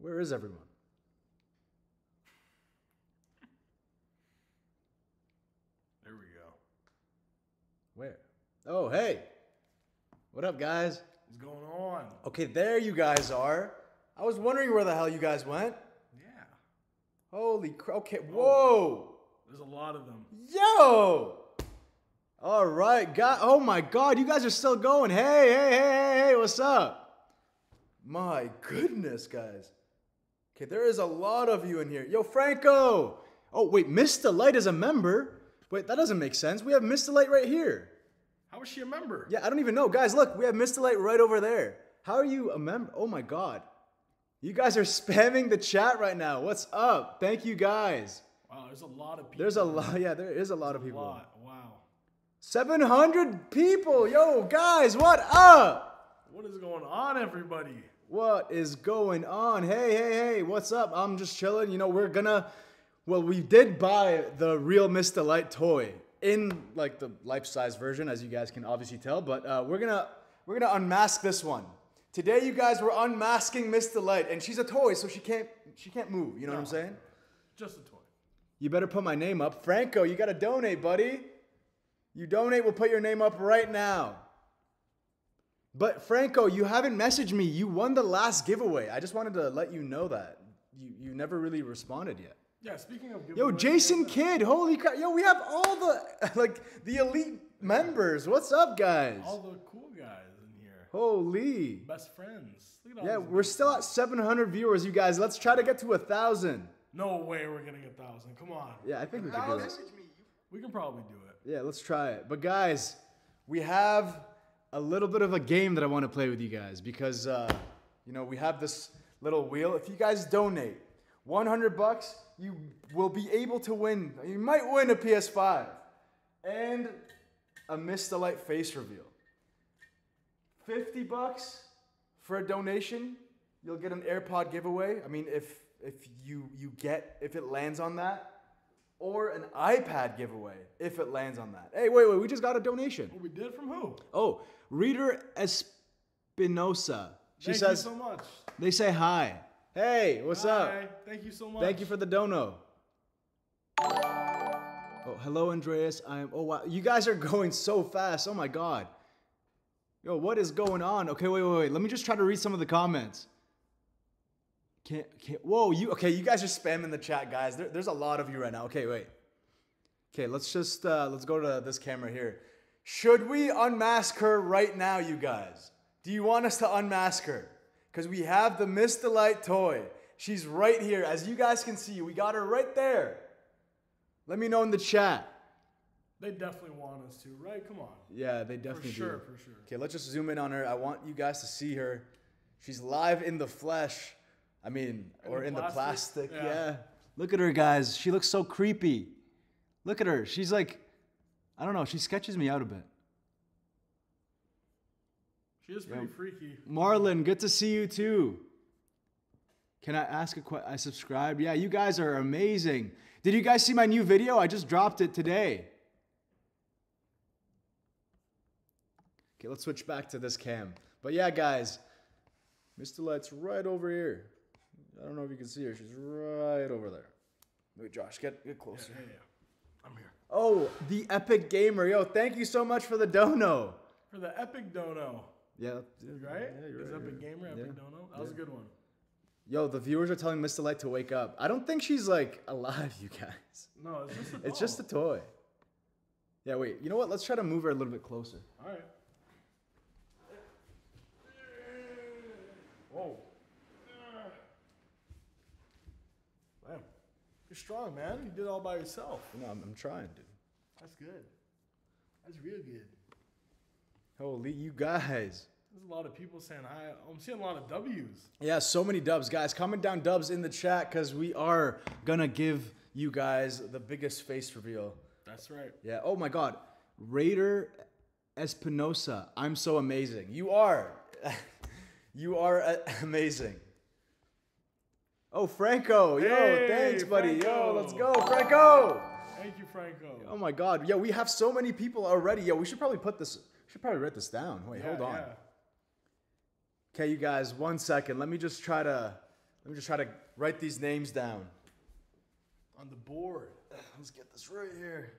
Where is everyone? There we go. Where? Oh, hey. What up, guys? What's going on? Okay, there you guys are. I was wondering where the hell you guys went. Yeah. Holy crap. Okay, oh. whoa. There's a lot of them. Yo! All right, God. Oh my God, you guys are still going. Hey, hey, hey, hey, hey, what's up? My goodness, guys. Okay, there is a lot of you in here. Yo, Franco. Oh, wait, Miss Delight is a member. Wait, that doesn't make sense. We have Miss Delight right here. How is she a member? Yeah, I don't even know. Guys, look, we have Miss Delight right over there. How are you a member? Oh my God. You guys are spamming the chat right now. What's up? Thank you guys. Wow, there's a lot of people. There's a lot. Yeah, there is a lot of A people. lot. Wow. 700 people. Yo, guys, what up? What is going on, everybody? What is going on? Hey, hey, hey, what's up? I'm just chilling. You know, we're gonna, well, we did buy the real Miss Delight toy in like the life size version, as you guys can obviously tell, but uh, we're gonna, we're gonna unmask this one. Today, you guys, we're unmasking Miss Delight, and she's a toy, so she can't, she can't move. You know what I'm saying? Just a toy. You better put my name up. Franco, you gotta donate, buddy. You donate, we'll put your name up right now. But Franco, you haven't messaged me. You won the last giveaway. I just wanted to let you know that. You, you never really responded yet. Yeah, speaking of Yo, giveaways, Jason uh, Kidd, holy crap. Yo, we have all the like the elite members. What's up, guys? all the cool guys in here. Holy. Best friends. Look at all Yeah, we're still friends. at 700 viewers, you guys. Let's try to get to a thousand. No way we're getting a thousand. Come on. Yeah, I think we can do it. We can probably do it. Yeah, let's try it. But guys, we have a little bit of a game that I want to play with you guys because uh, you know we have this little wheel. If you guys donate 100 bucks, you will be able to win. You might win a PS5 and a Miss Delight face reveal. 50 bucks for a donation, you'll get an AirPod giveaway. I mean, if if you you get if it lands on that, or an iPad giveaway if it lands on that. Hey, wait, wait, we just got a donation. What we did from who? Oh, Reader Espinosa. She Thank says you so much. they say hi. Hey, what's up? Thank you so much. Thank you for the dono. Oh, hello, Andreas. I'm. Oh, wow. You guys are going so fast. Oh, my God. Yo, what is going on? Okay, wait, wait, wait. Let me just try to read some of the comments. Can't, can't. Whoa, you. Okay, you guys are spamming the chat, guys. There, there's a lot of you right now. Okay, wait. Okay, let's just uh, let's go to this camera here. Should we unmask her right now, you guys? Do you want us to unmask her? Because we have the Miss Delight toy. She's right here. As you guys can see, we got her right there. Let me know in the chat. They definitely want us to, right? Come on. Yeah, they definitely For sure, do. for sure. Okay, let's just zoom in on her. I want you guys to see her. She's live in the flesh. I mean, In or the in the plastic? plastic. Yeah. Yeah. Look at her, guys. She looks so creepy. Look at her. She's like, I don't know. She sketches me out a bit. She is pretty freaky. Marlon, good to see you too. Can I ask a question? I subscribed. Yeah, you guys are amazing. Did you guys see my new video? I just dropped it today. Okay, let's switch back to this cam. But yeah, guys, Miss Delight's right over here. I don't know if you can see her. She's right over there. Wait, Josh, get get Yeah, closer. yeah, yeah. I'm here. Oh, the Epic Gamer. Yo, thank you so much for the dono. For the Epic Dono, Yeah, right? Yeah, you're right, Epic Gamer. Epic Yeah. Dono? That was a good one. Yo, the viewers are telling Miss Delight to wake up. I don't think she's like alive, you guys. No, it's just a toy. It's just a toy. Yeah, wait. You know what? Let's try to move her a little bit closer. All right. Whoa. Damn. You're strong, man. You did it all by yourself. You know, I'm, I'm trying, dude. That's good. That's real good. Holy, you guys. There's a lot of people saying hi. I'm seeing a lot of W's. Yeah, so many dubs, guys. Comment down dubs in the chat because we are gonna give you guys the biggest face reveal. That's right. Yeah. Oh my God, Raider Espinosa. I'm so amazing. You are. you are amazing. Oh, Franco. Yo, Hey, thanks, buddy. Yo, let's go, Franco. Thank you, Franco. Oh my God. Yo, we have so many people already. Yo, we should probably put this. Should probably write this down. Wait, Yeah, hold on. yeah. Okay, you guys, one second. Let me just try to Let me just try to write these names down. On the board. Let's get this right here.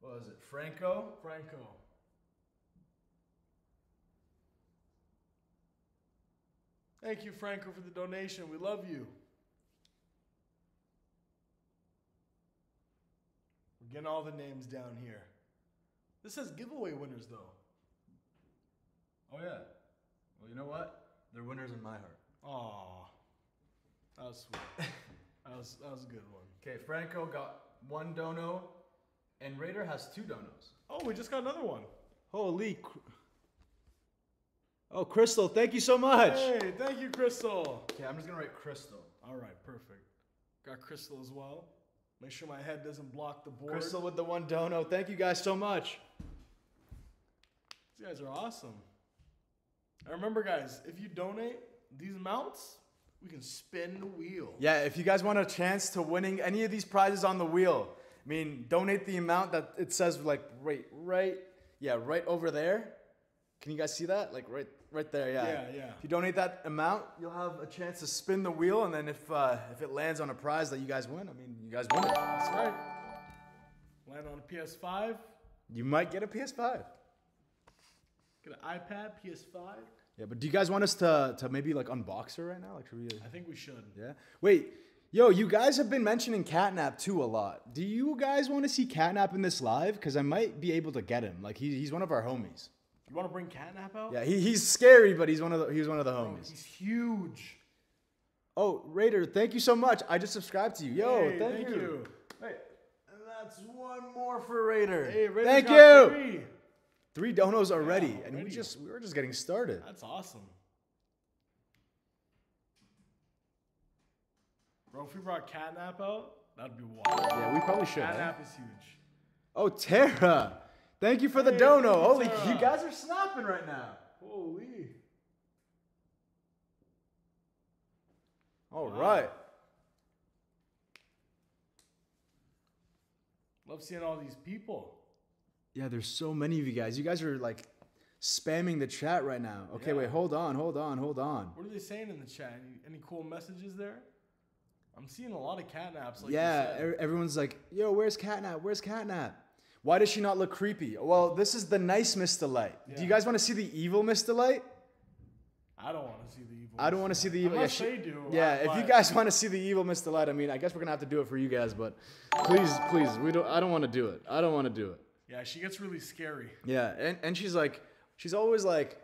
What was it? Franco? Franco. Thank you, Franco, for the donation. We love you. We're getting all the names down here. This says giveaway winners, though. Oh, yeah. Well, you know what? They're winners in my heart. Aw. That was sweet. that, was, that was a good one. Okay, Franco got one dono, and Raider has two donos. Oh, we just got another one. Holy. Cr- oh, Crystal, thank you so much. Hey, thank you, Crystal. Okay, I'm just gonna write Crystal. All right, perfect. Got Crystal as well. Make sure my head doesn't block the board. Crystal with the one dono. Thank you guys so much. These guys are awesome. And remember, guys, if you donate these amounts, we can spin the wheel. Yeah, if you guys want a chance to winning any of these prizes on the wheel, I mean, donate the amount that it says like right, right, yeah, right over there. Can you guys see that? Like right, right there. Yeah. Yeah, yeah. If you donate that amount, you'll have a chance to spin the wheel, and then if uh, if it lands on a prize that you guys win, I mean, you guys win it. That's right. Land on a PS5, You might get a PS5. get an iPad, PS5. Yeah, but do you guys want us to to maybe like unbox her right now? Like, should we? I think we should. Yeah. Wait, yo, you guys have been mentioning Catnap too a lot. Do you guys want to see Catnap in this live? Because I might be able to get him. Like, he, he's one of our homies. You want to bring Catnap out? Yeah, he, he's scary, but he's one of the he's one of the Bro, homies. he's huge. Oh, Raider, thank you so much. I just subscribed to you. Yo, Hey, thank, thank you. you. Wait, and that's one more for Raider. Hey, Raider thank got you. Three. Three donos already, Yeah, and we just we were just getting started. That's awesome. Bro, if we brought Catnap out, that'd be wild. Yeah, we probably should. eh? Catnap is huge. Oh, Tara, thank you for the Hey, dono. Holy, you guys are snapping right now. Holy. All Wow. right. Love seeing all these people. Yeah, there's so many of you guys. You guys are like spamming the chat right now. Okay, Yeah. wait, hold on, hold on, hold on. What are they saying in the chat? Any, any cool messages there? I'm seeing a lot of catnaps. Like yeah, er- everyone's like, "Yo, where's Catnap? Where's Catnap? Why does she not look creepy?" Well, this is the nice Miss Delight. Do you guys want to see the evil Miss Delight? I don't want to see the evil. I don't want to see the evil. Unless she- they do. Yeah, if you guys want to see the evil Miss Delight, I mean, I guess we're gonna have to do it for you guys, but please, please, we don't. I don't want to do it. I don't want to do it. Yeah, she gets really scary. Yeah, and, and she's like, she's always like,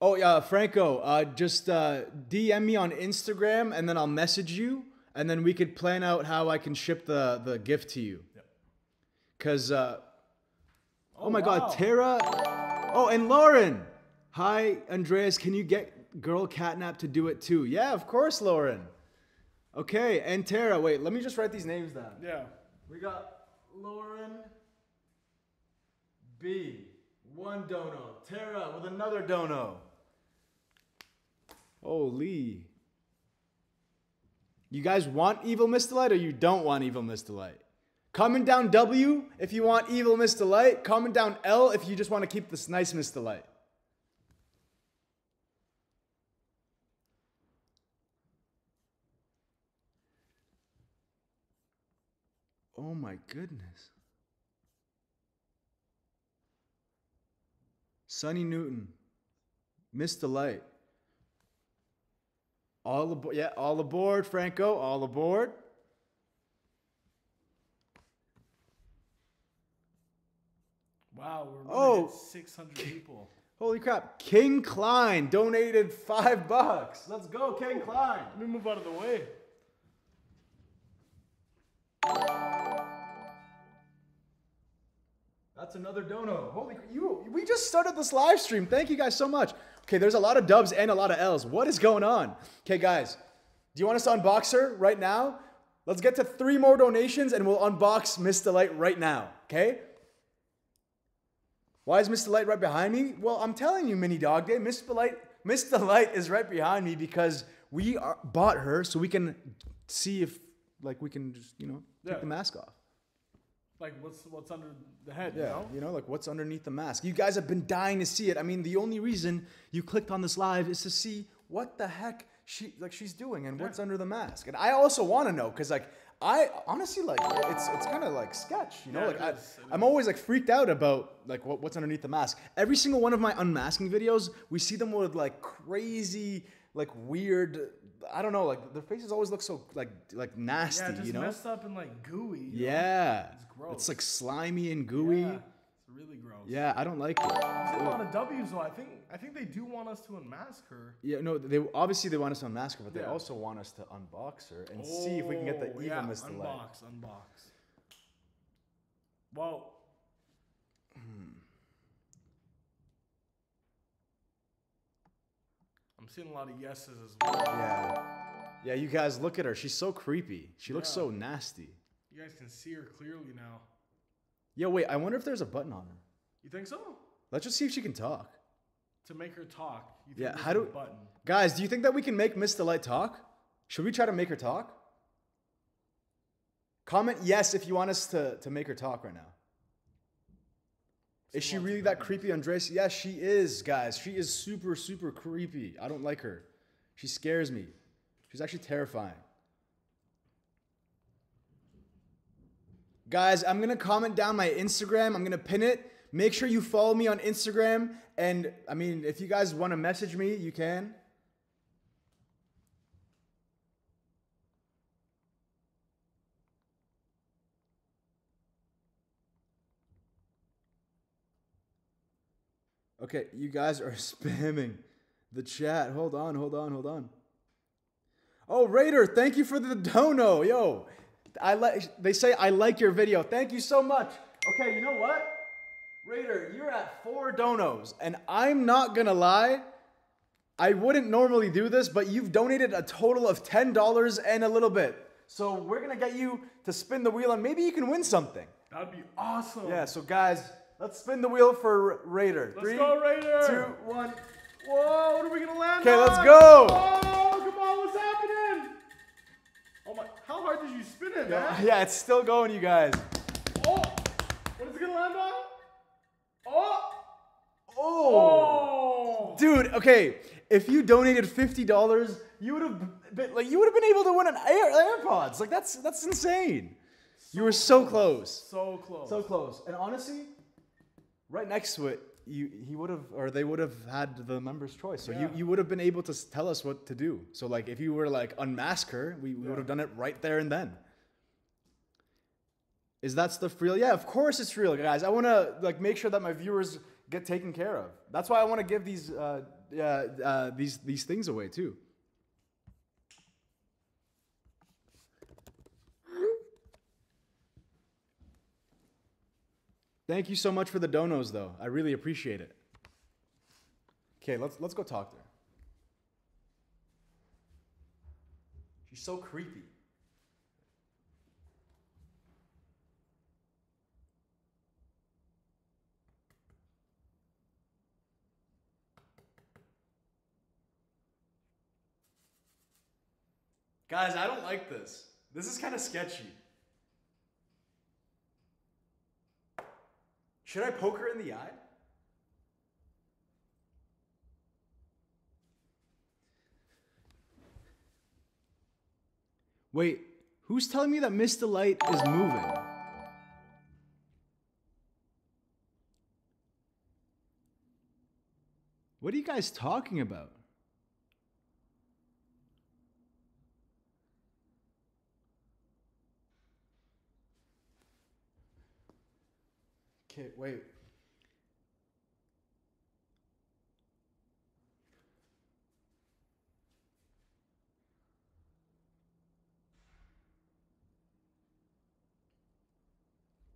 oh yeah, Franco, uh, just uh, DM me on Instagram, and then I'll message you, and then we could plan out how I can ship the the gift to you. Yep. Cause, uh, oh, my wow. God, Tara, oh and Lauren, hi Andreas, can you get girl catnap to do it too? Yeah, of course, Lauren. Okay, and Tara, wait, let me just write these names down. Yeah. We got Lauren B. One dono. Tara with another dono. Holy. You guys want Evil Miss Delight or you don't want Evil Mr. Comment down W if you want Evil Miss Delight. Comment down L if you just want to keep this nice Miss Delight. Oh my goodness. Sonny Newton, Miss Delight. All aboard, yeah, all aboard, Franco, all aboard. Wow, we're Oh. at 600 people. Holy crap, King Klein donated five bucks. Let's go, King Klein. Let me move out of the way. That's another dono. Holy, you! We just started this live stream. Thank you guys so much. Okay, there's a lot of dubs and a lot of L's. What is going on? Okay, guys, do you want us to unbox her right now? Let's get to three more donations and we'll unbox Miss Delight right now. Okay? Why is Miss Delight right behind me? Well, I'm telling you, Mini Dog Day, Miss Delight, Miss Delight is right behind me because we are, bought her so we can see if, like, we can just, you know, take Yeah. the mask off. Like, what's what's under the head? Yeah, You know? you know, like what's underneath the mask. You guys have been dying to see it. I mean, the only reason you clicked on this live is to see what the heck she like she's doing and what's under the mask. And I also want to know because like I honestly like it's it's kind of like sketch, you know. Yeah, like I, I'm always like freaked out about like what, what's underneath the mask. Every single one of my unmasking videos, we see them with like crazy, like weird. I don't know, like their faces always look so like like nasty, Yeah, just you know. messed up and like gooey. you know? Yeah, It's gross. it's like slimy and gooey. Yeah, Yeah, it's really gross. Yeah, I don't like it. Seen a lot of W's though. I think I think they do want us to unmask her. Yeah, no, they obviously they want us to unmask her, but they also want us to unbox her and see if we can get the Oh, evil yeah. Light. Unbox, unbox. Well. Hmm. I'm seeing a lot of yeses as well. Yeah. Yeah, you guys look at her. She's so creepy. She looks Yeah. so nasty. You guys can see her clearly now. Yeah, wait, I wonder if there's a button on her. You think so? Let's just see if she can talk. To make her talk. You think Yeah, how do- button? Guys, do you think that we can make Miss Delight talk? Should we try to make her talk? Comment yes if you want us to, to make her talk right now. Is she really that creepy, Andreas? Yes, she is, guys. She is super, super creepy. I don't like her. She scares me. She's actually terrifying. Guys, I'm gonna comment down my Instagram. I'm gonna pin it. Make sure you follow me on Instagram. And I mean, if you guys want to message me, you can. Okay, you guys are spamming the chat. Hold on, hold on, hold on. Oh, Raider, thank you for the dono. Yo, I like. They say I like your video. Thank you so much. Okay, you know what? Raider, you're at four donos, and I'm not gonna lie. I wouldn't normally do this, but you've donated a total of ten dollars and a little bit. So we're gonna get you to spin the wheel, and maybe you can win something. That'd be awesome. Yeah. So guys, let's spin the wheel for Raider. Let's Three, go, Raider. two, one. Whoa, what are we gonna land Okay, on? let's go. Oh, come on, what's happening? Oh my, how hard did you spin it, man? Yeah, it's still going, you guys. Oh, what is it gonna land on? Oh, Oh. oh, Dude, okay. If you donated fifty dollars, you would have been like you would have been able to win an Air AirPods. Like that's that's insane. you were so close, so close. so close. And honestly, right next to it, you he would have or they would have had the member's choice. So you Yeah. you would have been able to tell us what to do. So like if you were like unmask her, we, we would have done it right there and then. Is that stuff real? Yeah, of course it's real, guys. I want to like make sure that my viewers get taken care of. That's why I want to give these uh, uh, uh, these these things away too. Thank you so much for the donos, though. I really appreciate it. Okay, let's let's go talk to her. She's so creepy. Guys, I don't like this. This is kind of sketchy. Should I poke her in the eye? Wait, who's telling me that Miss Delight is moving? What are you guys talking about? Okay, wait.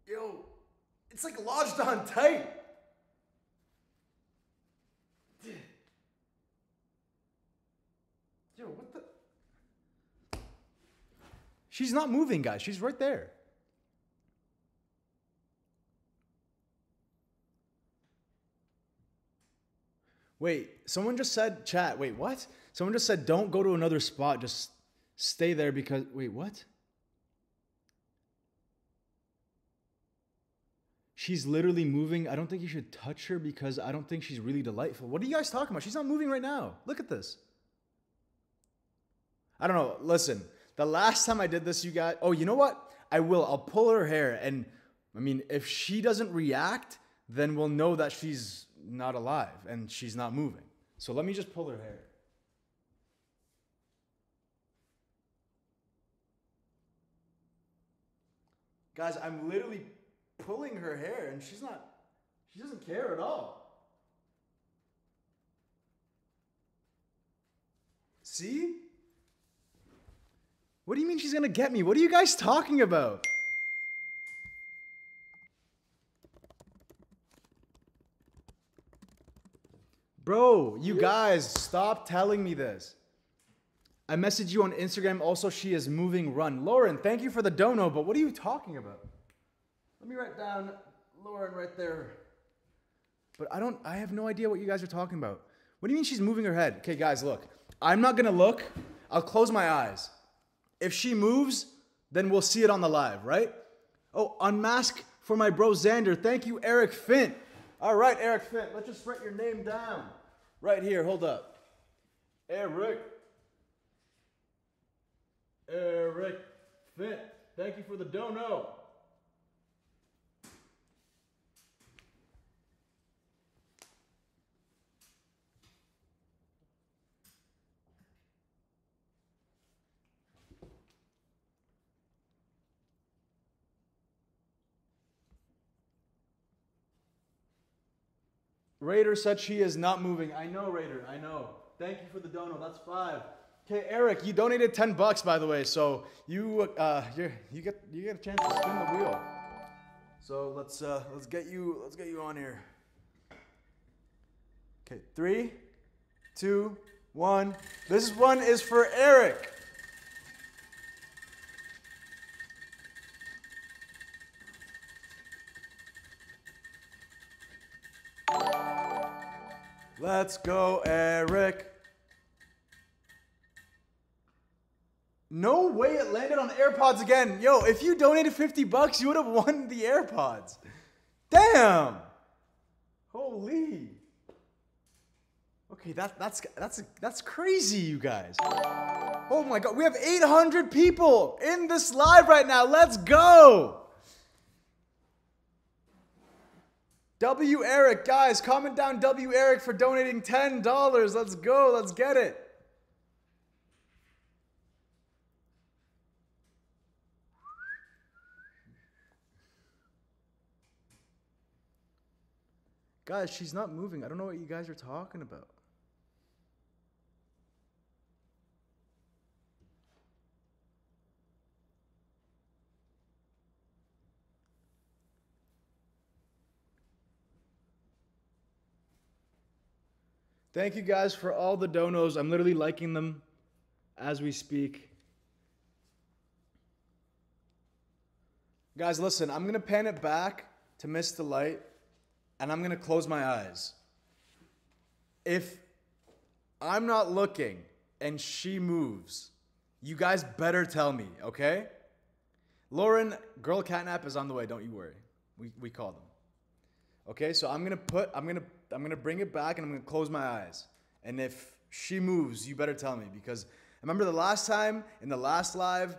Yo, it's like lodged on tight. Yo, what the? She's not moving, guys. She's right there. Wait, someone just said, chat, wait, what? Someone just said, don't go to another spot, just stay there because, wait, what? She's literally moving. I don't think you should touch her because I don't think she's really delightful. What are you guys talking about? She's not moving right now. Look at this. I don't know. Listen, the last time I did this, you guys. Oh, you know what? I will. I'll pull her hair, and I mean, if she doesn't react, then we'll know that she's not alive and she's not moving. So let me just pull her hair. Guys, I'm literally pulling her hair, and she's not. She doesn't care at all. See? What do you mean she's gonna get me? What are you guys talking about? Bro, you guys, stop telling me this. I messaged you on Instagram. Also, she is moving run. Lauren, thank you for the dono, but what are you talking about? Let me write down Lauren right there. But I don't, I have no idea what you guys are talking about. What do you mean she's moving her head? Okay, guys, look. I'm not gonna look. I'll close my eyes. If she moves, then we'll see it on the live, right? Oh, unmask for my bro Xander. Thank you, Eric Fint. All right, Eric Fint. Let's just write your name down. Right here, hold up. Eric. Eric Fint. Thank you for the dono. Raider said she is not moving. I know, Raider. I know. Thank you for the dono. That's five. Okay, Eric, you donated ten bucks by the way, so you uh you you get you get a chance to spin the wheel. So let's uh let's get you let's get you on here. Okay, three, two, one. This one is for Eric. Let's go, Eric. No way it landed on AirPods again. Yo, if you donated 50 bucks, you would have won the AirPods. Damn. Holy. Okay, that, that's that's that's crazy, you guys. Oh my god, we have 800 people in this live right now. Let's go. W Eric, guys, comment down W Eric for donating $10. Let's go. Let's get it. Guys, she's not moving. I don't know what you guys are talking about. Thank you guys for all the donos. I'm literally liking them as we speak. Guys, listen, I'm going to pan it back to Miss Delight and I'm going to close my eyes. If I'm not looking and she moves, you guys better tell me, okay? Lauren, girl catnap is on the way, don't you worry. We, we call them. Okay, so I'm gonna put, I'm gonna, I'm gonna bring it back and I'm gonna close my eyes. And if she moves, you better tell me because I remember the last time in the last live,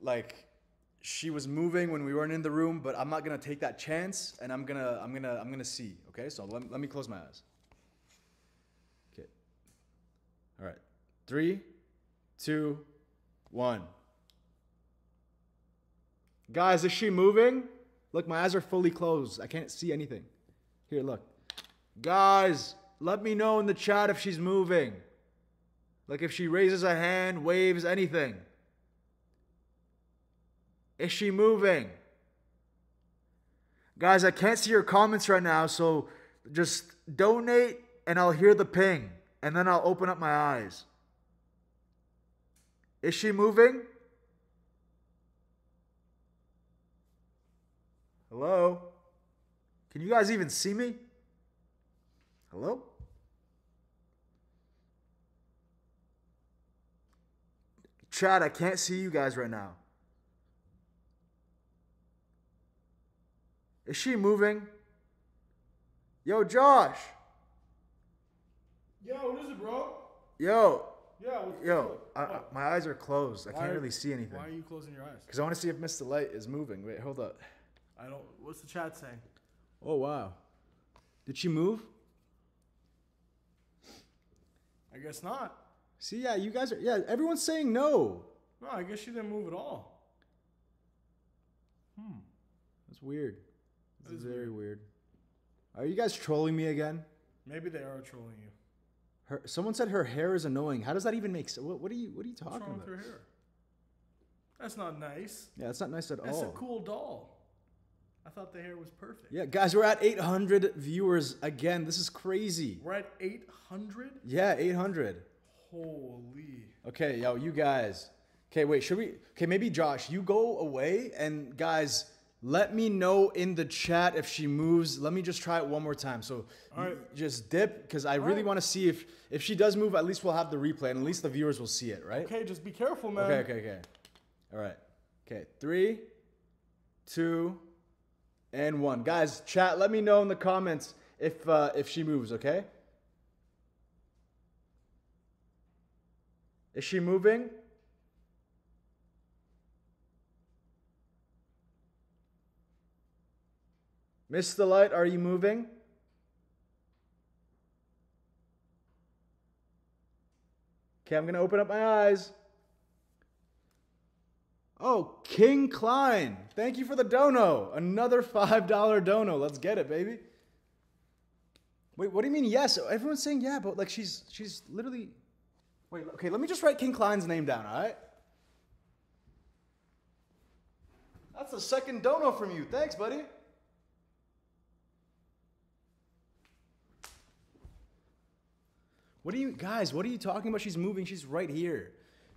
like she was moving when we weren't in the room, but I'm not gonna take that chance and I'm gonna, I'm gonna, I'm gonna see. Okay, so let, let me close my eyes. Okay. All right. Three, two, one. Guys, is she moving? Look, my eyes are fully closed. I can't see anything. Here, look. Guys, let me know in the chat if she's moving. Like if she raises a hand, waves, anything. Is she moving? Guys, I can't see your comments right now, so just donate and I'll hear the ping. And then I'll open up my eyes. Is she moving? Hello? Can you guys even see me? Hello? Chad, I can't see you guys right now. Is she moving? Yo, Josh. Yo, what is it, bro? Yo, Yeah. What's, Yo. I, I, my eyes are closed. I Why can't really see anything. Why are you closing your eyes? Because I want to see if Miss Delight is moving. Wait, hold up. I don't. What's the chat saying? Oh wow. Did she move? I guess not. See, yeah, you guys are. Yeah, everyone's saying no. No, I guess she didn't move at all. Hmm. That's weird. That is very weird. Are you guys trolling me again? Maybe they are trolling you. Her, someone said her hair is annoying. How does that even make sense? What, what are you What are you What's talking wrong about? with her hair? That's not nice. Yeah, it's not nice at That's all. a cool doll. I thought the hair was perfect. Yeah, guys, we're at 800 viewers again. This is crazy. We're at 800. Yeah, 800. Holy. Okay, yo, you guys. Okay, wait, should we? Okay, maybe Josh, you go away and guys, let me know in the chat if she moves. Let me just try it one more time. So All right. just dip because I really right. want to see if if she does move. At least we'll have the replay and at least the viewers will see it, right? Okay, just be careful, man. Okay, okay, okay. All right. Okay, three, two, and one. Guys, chat. Let me know in the comments if uh, if she moves. Okay. Is she moving? Miss Delight, are you moving? Okay, I'm gonna open up my eyes. Oh, King Klein. Thank you for the dono. Another $5 dono. Let's get it, baby. Wait, what do you mean yes? Oh, everyone's saying yeah, but like she's she's literally Wait, okay, let me just write King Klein's name down, all right? That's the second dono from you. Thanks, buddy. What are you guys? What are you talking about? She's moving. She's right here.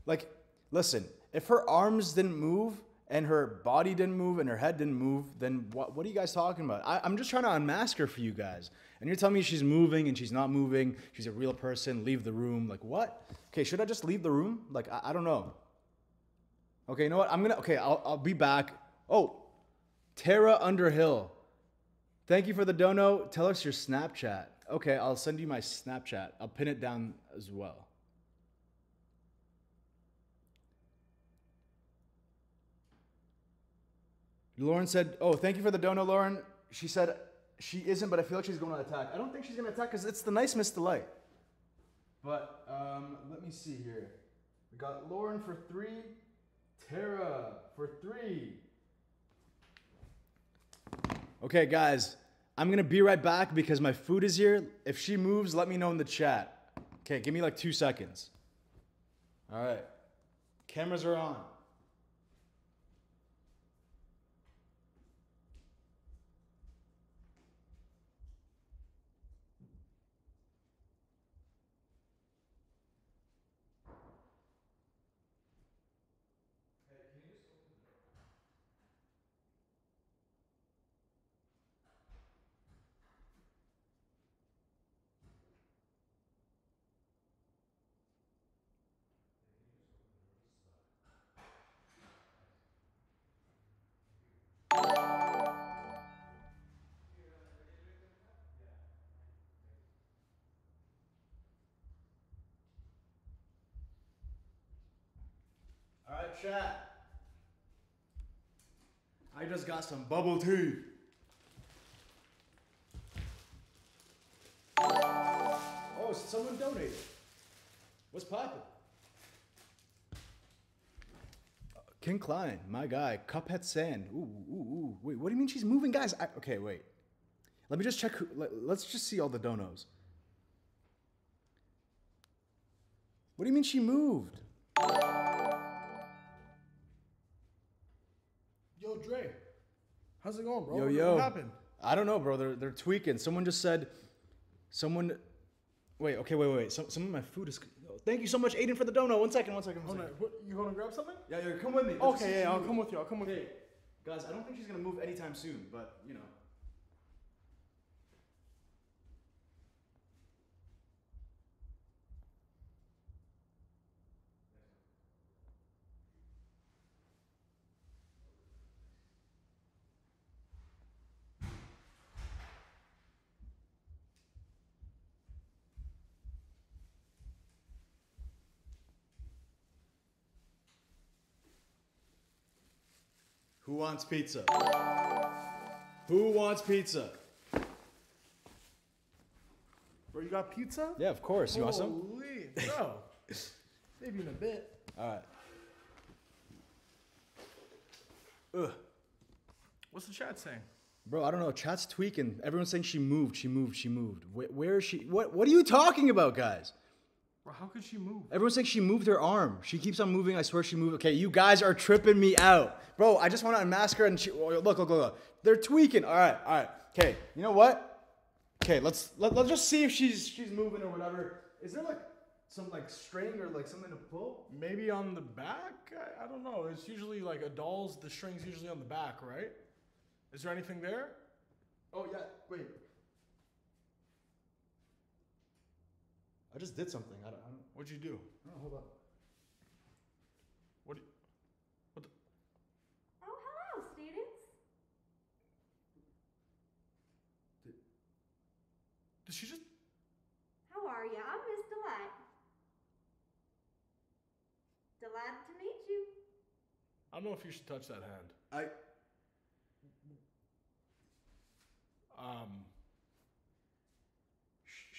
Like, listen, if her arms didn't move and her body didn't move and her head didn't move, then what, what are you guys talking about? I, I'm just trying to unmask her for you guys. And you're telling me she's moving and she's not moving. She's a real person. Leave the room. Like, what? Okay, should I just leave the room? Like, I, I don't know. Okay, you know what? I'm gonna. Okay, I'll, I'll be back. Oh, Tara Underhill. Thank you for the dono. Tell us your Snapchat. Okay, I'll send you my Snapchat. I'll pin it down as well. Lauren said, "Oh, thank you for the dono, Lauren." She said she isn't, but I feel like she's going to attack. I don't think she's going to attack because it's the nice Miss Delight. But um, let me see here. We got Lauren for three, Tara for three. Okay, guys, I'm gonna be right back because my food is here. If she moves, let me know in the chat. Okay, give me like two seconds. All right, cameras are on. Chat. I just got some bubble tea. Oh, someone donated. What's poppin'? Uh, King Klein, my guy. Cuphead Sand. Ooh, ooh, ooh. Wait, what do you mean she's moving, guys? I, okay, wait. Let me just check. Who, let, let's just see all the donos. What do you mean she moved? How's it going, bro? Yo, What- yo. What happened? I don't know, bro. They're, they're tweaking. Someone just said, someone. Wait, okay, wait, wait, wait. Some, some of my food is. Thank you so much, Aiden, for the dono. One second, one second. One Hold second. What, you gonna grab something? Yeah, yeah, come with me. Let's Okay, yeah, I'll come with you. I'll come with you. Okay, guys, I don't think she's gonna move anytime soon, but you know. Who wants pizza? Who wants pizza? Bro, you got pizza? Yeah, of course. You want some? Holy, bro. Maybe in a bit. All right. Ugh. What's the chat saying? Bro, I don't know. Chat's tweaking. Everyone's saying she moved. She moved. She moved. Where, where is she? What? What are you talking about, guys? Bro, how could she move? Everyone's saying she moved her arm. She keeps on moving. I swear she moved. Okay, you guys are tripping me out, bro. I just want to unmask her and she. oh, Look, look, look, look. They're tweaking. All right, all right. Okay, you know what? Okay, let's let, let's just see if she's she's moving or whatever. Is there like some like string or like something to pull? Maybe on the back? I, I don't know. It's usually like a doll's, the string's usually on the back, right? Is there anything there? Oh yeah. Wait. I just did something. I don't. I don't, What'd you do? I. Hold up. What? do- What? The, Oh, hello, students. did she just? How are you? I'm Miss Delight. Delighted to meet you. I don't know if you should touch that hand. I. Um.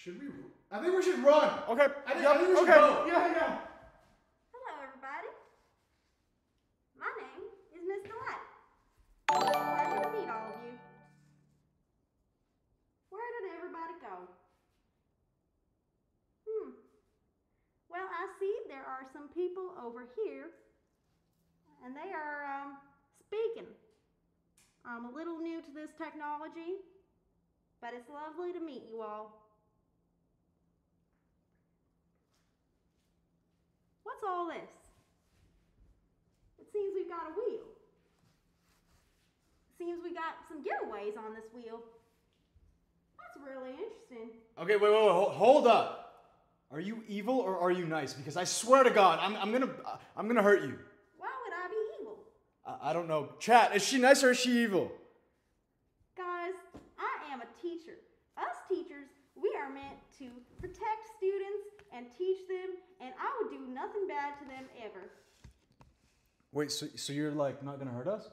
Sh- Should we? I think we should run. Okay. I think- yep, I think we should okay. go. Yeah, yeah. Hello, everybody. My name is Miss Delight. Pleasure to meet all of you. Where did everybody go? Hmm. Well, I see there are some people over here, and they are um, speaking. I'm a little new to this technology, but it's lovely to meet you all. What's all this? It seems we've got a wheel. Seems we got some giveaways on this wheel. That's really interesting. Okay, wait, wait, wait. Hold, up. Are you evil or are you nice? Because I swear to God, I'm, I'm gonna I'm gonna hurt you. Why would I be evil? I, I don't know. Chat, is she nice or is she evil? Guys, I am a teacher. Us teachers, we are meant to protect students and teach them, and I would do nothing bad to them ever. Wait, so so you're like not gonna hurt us?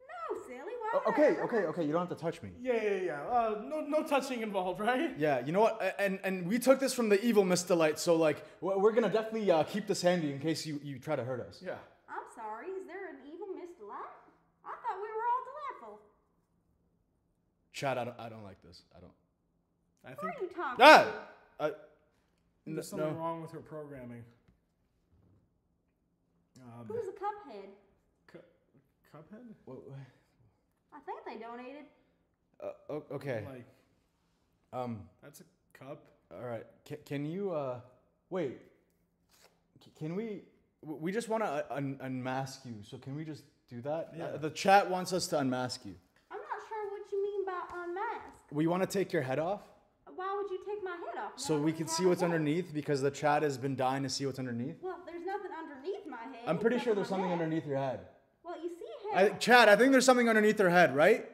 No, silly. Why O- would I okay, okay, hurt okay. You don't have to touch me. Yeah, yeah, yeah. Uh, no, no touching involved, right? Yeah, you know what? And and we took this from the evil Miss Delight, so like we're we're gonna definitely uh, keep this handy in case you you try to hurt us. Yeah. I'm sorry. Is there an evil Miss Delight? I thought we were all delightful. Chad, I don't I don't like this. I don't. I What think are you talking Ah, about? Uh, there's n- something no. wrong with her programming. Um, Who's a cuphead? Cu- Cuphead? Wha- wha- I think they donated. Uh, okay. Like, Um. that's a cup. All right. Can, can you uh wait? C- Can we? We just want to un- unmask you. So can we just do that? Yeah. Uh, the chat wants us to unmask you. I'm not sure what you mean by unmask. We want to take your head off Why would you take my head off? So we can see what's underneath because the chat has been dying to see what's underneath. Well, there's nothing underneath my head. I'm pretty sure there's something head. underneath your head. Well, you see I, head. chat, I think there's something underneath her head, right?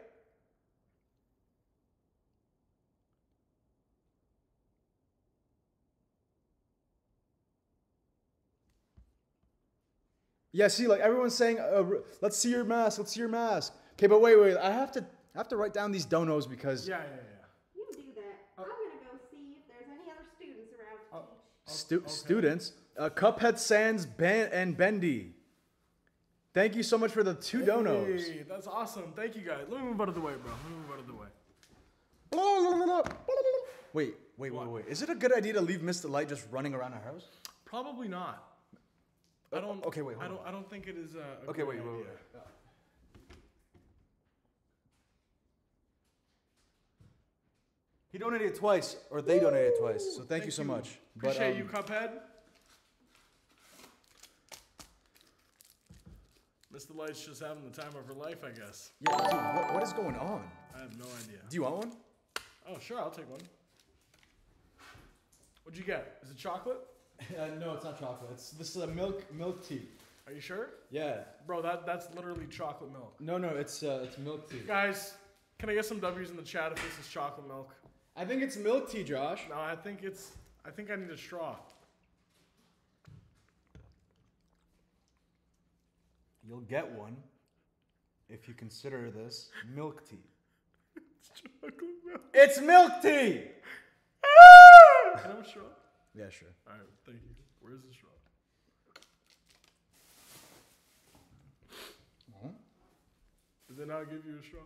Yeah, see, like everyone's saying, uh, let's see your mask, let's see your mask. Okay, but wait, wait, I have to, I have to write down these donos because Yeah, yeah, yeah. You do that. I'm gonna go see if there's any other students around to Oh. teach. Stu- okay. students, uh, Cuphead Sands ben- and Bendy. Thank you so much for the two donos. Hey, that's awesome. Thank you guys. Let me move out of the way, bro. Let me move out of the way. Wait, wait, wait, wait. Is it a good idea to leave Miss Delight just running around our house? Probably not. I Uh, don't. okay, wait, I don't. I don't think it is a. a Okay, good wait, wait, idea. wait. He donated twice, or they donated twice. So thank, you so much. But, Appreciate um, you, Cuphead. Miss Delight's just having the time of her life, I guess. Yeah, dude, what, what is going on? I have no idea. Do you want one? Oh, sure, I'll take one. What'd you get? Is it chocolate? Uh, no, it's not chocolate. It's this is a milk milk tea. Are you sure? Yeah. Bro, that that's literally chocolate milk. No, no, it's uh, it's milk tea. Guys, can I get some W's in the chat if this is chocolate milk? I think it's milk tea, Josh. No, I think it's. I think I need a straw. You'll get one if you consider this milk tea. Chocolate milk. It's milk tea! Ah! Can I have a straw? Yeah, sure. All right, thank you. Where's the straw? Mm-hmm. Did they not give you a straw?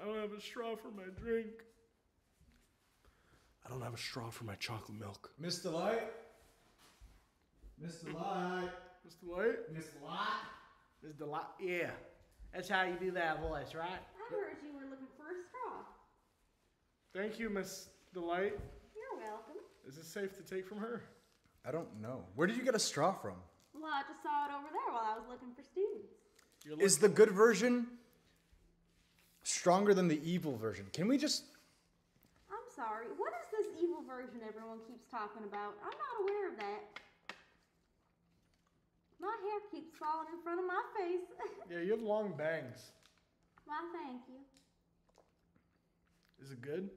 I don't have a straw for my drink. I don't have a straw for my chocolate milk. Mr. Light? Mr. Light? Mr. Light? Mr. Light? Mr. Light? Yeah. That's how you do that voice, right? I heard you were looking for a straw. Thank you, Miss Delight. You're welcome. Is it safe to take from her? I don't know. Where did you get a straw from? Well, I just saw it over there while I was looking for students. You're Is the good version stronger than the evil version? Can we just. I'm sorry. What is this evil version everyone keeps talking about? I'm not aware of that. My hair keeps falling in front of my face. Yeah, you have long bangs. Why, thank you. Is it good?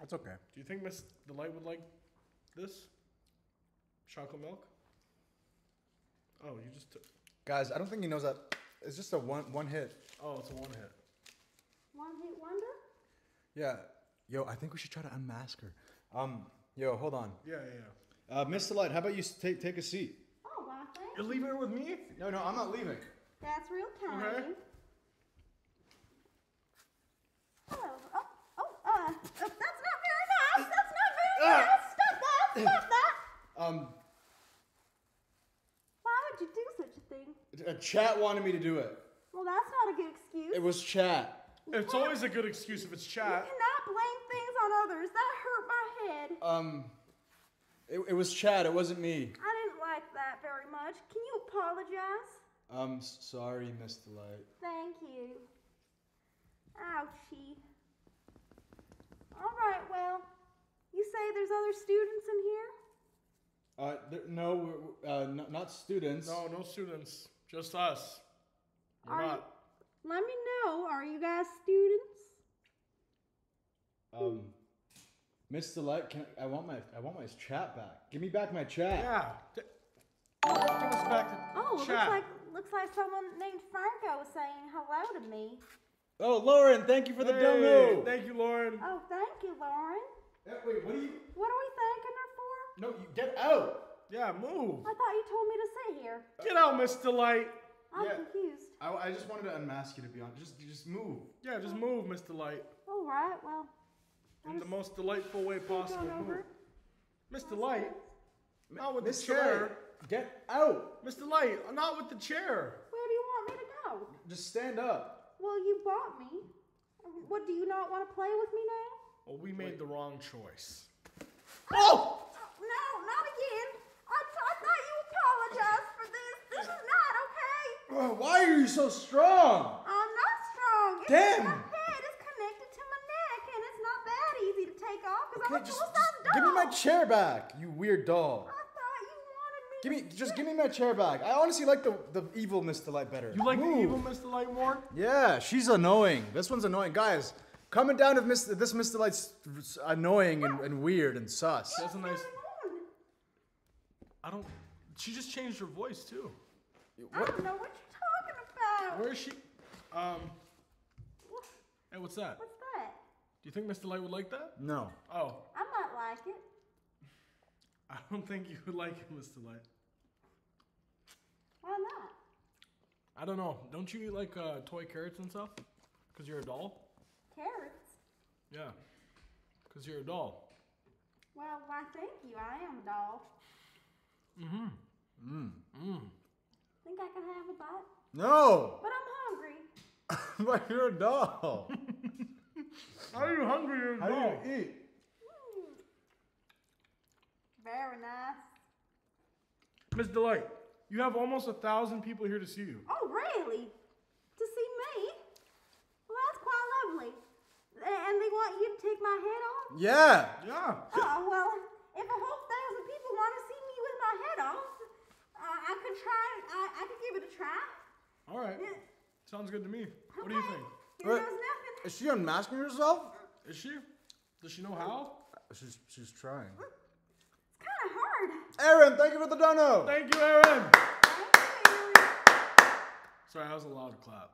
That's okay. Do you think Miss Delight would like this? Chocolate milk? Oh, you just took. Guys, I don't think he knows that. It's just a one one hit. Oh, it's a one hit. One hit wonder? Yeah. Yo, I think we should try to unmask her. Um, yo, hold on. Yeah, yeah, yeah. Uh, Mr. Light, how about you take take a seat? Oh, why, thank You're leaving her with me? No, no, I'm not leaving. That's real kind Okay. of. Hello. Oh, oh, uh, oh, that's not very nice. That's not very Ah. nice. Stop that. Stop that. Um, Why would you do such a thing? a chat wanted me to do it. Well, that's not a good excuse. It was chat. It's always a good excuse if it's You chat. cannot blame things on others. That hurt my head. Um, it, it was chat. It wasn't me. I didn't like that very much. Can you apologize? I'm sorry, Mr. Light. Thank you. Ouchie. All right, well, you say there's other students in here? Uh, there, no, uh, n- not students. No, no students. Just us. We're Are you- Let me know. Are you guys students? Um, Mr. Light, can I, I want my I want my chat back. Give me back my chat. Yeah. D- Give us back to Oh, looks like looks like someone named Franco was saying hello to me. Oh, Lauren, thank you for the Hey, dono. Thank you, Lauren. Oh, thank you, Lauren. Eh, wait, what are you? What are we thanking her for? No, you get out. Yeah, move. I thought you told me to sit here. Get out, Miss Delight. I'm Yeah. confused. I, I just wanted to unmask you to be honest. Just just move. Yeah, just move, Mr. Light. All right, well. In the most delightful way possible. going over. Move. Miss Delight. Not with the Mr. chair. Light, get out. Mr. Light, not with the chair. Where do you want me to go? Just stand up. Well, you bought me. What, do you not want to play with me now? Well, we made the wrong choice. Oh! No, not again. Oh, why are you so strong? I'm not strong. It's Damn. My head is connected to my neck, and it's not that easy to take off because Okay, I'm a just, full-size just doll. give me my chair back, you weird doll. I thought you wanted me. Give me, just sit. give me my chair back. I honestly like the the evil Mr. Light better. You like Move. the evil Miss Delight more? Yeah, she's annoying. This one's annoying, guys. Comment down if Mr. this Mr. Light's annoying and, and weird and sus. That's a nice. What's going on? I don't. She just changed her voice too. I don't know what you're talking about. Where is she? Um. Hey, what's that? What's that? Do you think Mr. Light would like that? No. Oh, I might like it. I don't think you would like it, Mr. Light. Why not? I don't know. Don't you eat like uh, toy carrots and stuff? Cause you're a doll. Carrots? Yeah. Cause you're a doll. Well, why, thank you. I am a doll. Mm-hmm. Mm. Mm. Think I can have a bite? No. But I'm hungry. but you're a doll. Are you hungry? You're a How doll. do you eat? Mm. Very nice. Miss Delight, you have almost a thousand people here to see you. Oh, really? To see me? Well, that's quite lovely. And they want you to take my head off? Yeah. Yeah. Oh, well, if a whole thousand people want to see me with my head off, uh, I could try, I, I could give it a try. All right. Yeah. Sounds good to me. What do you think? Here What? goes nothing. Is she unmasking herself? Is she? Does she know how? Uh, she's she's trying. It's kind of hard. Aaron, thank you for the dono. Thank you, Aaron. Sorry, that was a loud clap.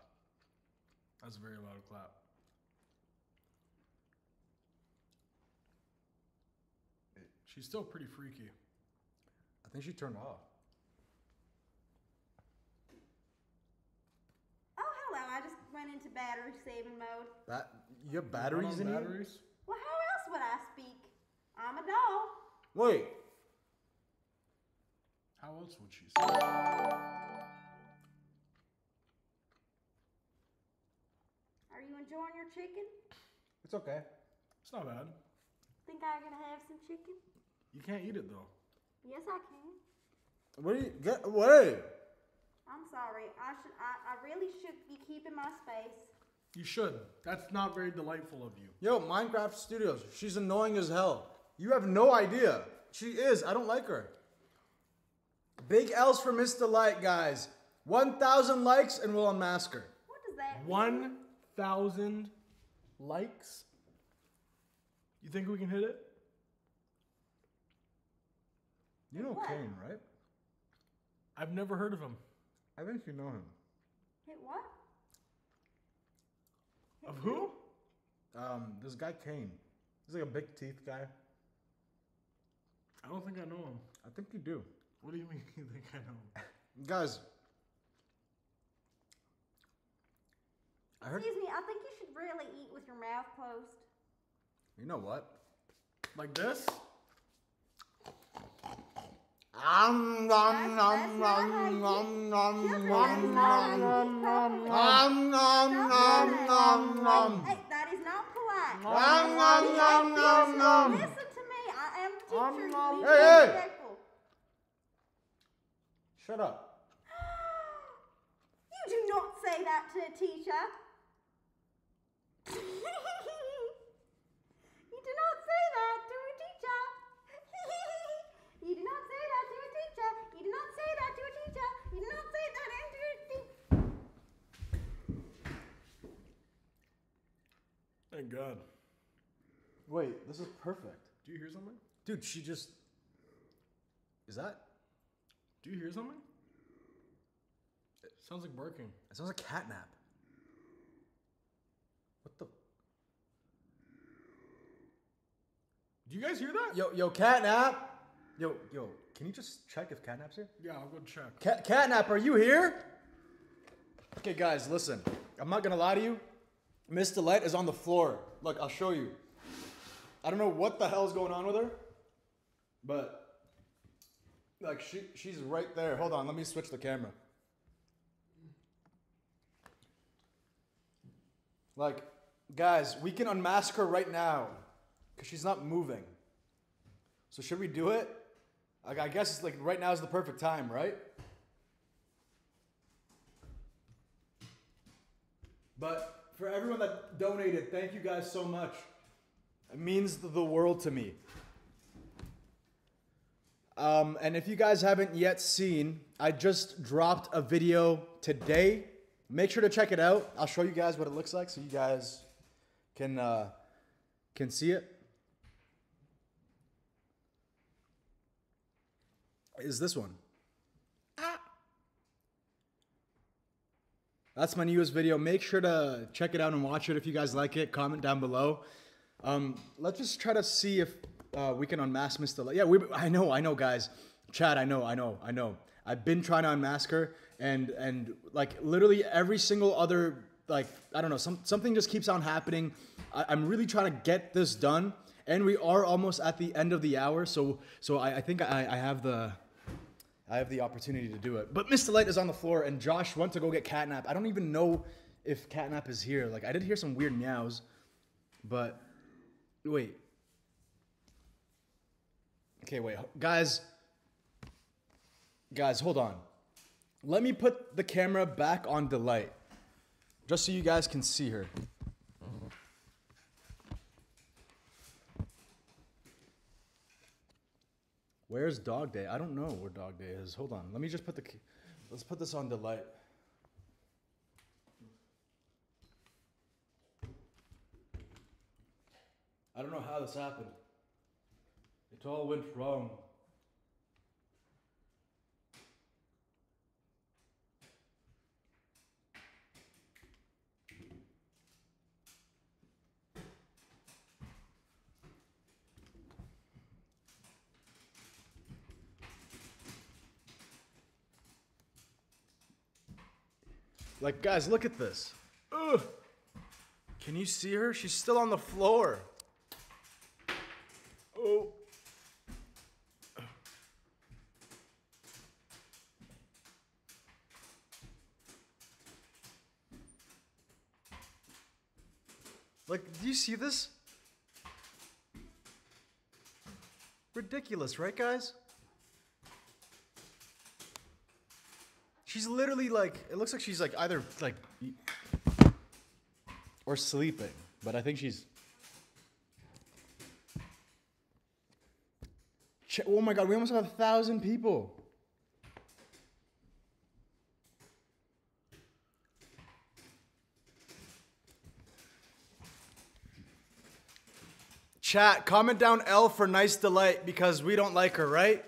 That was a very loud clap. She's still pretty freaky. I think she turned off. Oh, hello. I just went into battery saving mode. That you have Run batteries in here? batteries? Well, how else would I speak? I'm a doll. Wait, How else would she say? Are you enjoying your chicken? it's okay. It's not bad. Think I can have some chicken? You can't eat it though. Yes, I can. What do you get away? I'm sorry. I should. I, I really should be keeping my space. You should. That's not very delightful of you. Yo, Minecraft Studios. She's annoying as hell. You have no idea. She is. I don't like her. Big L's for Miss Delight, guys. 1,000 likes and we'll unmask her. What does that mean? One thousand likes. You think we can hit it? You know What? Kane, right? I've never heard of him. I think you know him. Hit what? Of who? Um, this guy Kane. He's like a big teeth guy. I don't think I know him. I think you do. What do you mean you think I know him? Guys. I heard. Excuse me. I think you should really eat with your mouth closed. You know what? Like this? Um, nom, That's- nom, that's not nom, how nom, you- nom, Children, nom, that's not nom, how you eat properly. nom, nom, Stop nom, doing nom, that. nom. Hey, hey, that is not polite. Nom, nom, Be nom, nom, nom. Listen to me. I am the Nom, teacher. nom. Be Hey, hey. respectful. Shut up. You do not say that to a teacher. you do not say that to a teacher. you do not say that to a teacher. You do not say that to a teacher. You do not say that to a teacher. Thank God. Wait, this is perfect. Do you hear something? Dude, she just. Is that? Do you hear something? It sounds like barking. It sounds like catnap. What the? Do you guys hear that? Yo, yo, catnap. Yo, yo, can you just check if catnap's here? Yeah, I'll go check. Cat, catnap, are you here? Okay, guys, listen. I'm not gonna lie to you. Miss Delight is on the floor. Look, I'll show you. I don't know what the hell's going on with her, but like she she's right there. Hold on, let me switch the camera. Like, guys, we can unmask her right now because she's not moving. So should we do it? Like, I guess it's like right now is the perfect time, right? But for everyone that donated, thank you guys so much. It means the world to me. Um, and if you guys haven't yet seen, I just dropped a video today. Make sure to check it out. I'll show you guys what it looks like so you guys can uh, can see it. Is this one? That's my newest video. Make sure to check it out and watch it if you guys like it. Comment down below. Um, let's just try to see if uh, we can unmask Mr. Yeah, we. I know, I know, guys. Chad, I know, I know, I know. I've been trying to unmask her, and and like literally every single other like I don't know, some something just keeps on happening. I, I'm really trying to get this done, and we are almost at the end of the hour. So so I, I think I, I have the I have the opportunity to do it. But Mr. Light is on the floor, and Josh went to go get Catnap. I don't even know if Catnap is here. Like, I did hear some weird meows, but wait. Okay, wait, guys. Guys, hold on. Let me put the camera back on Delight, just so you guys can see her. Where's Dog Day? I don't know where Dog Day is. Hold on. Let me just put the. Let's put this on Delight. I don't know how this happened. It all went wrong. Like, guys, look at this. Ugh. Can you see her? She's still on the floor. Oh. Like, do you see this? Ridiculous, right, guys? She's literally like, it looks like she's like either like, or sleeping, but I think she's. Oh my god, we almost have a thousand people. Chat, comment down L for nice delight because we don't like her, right?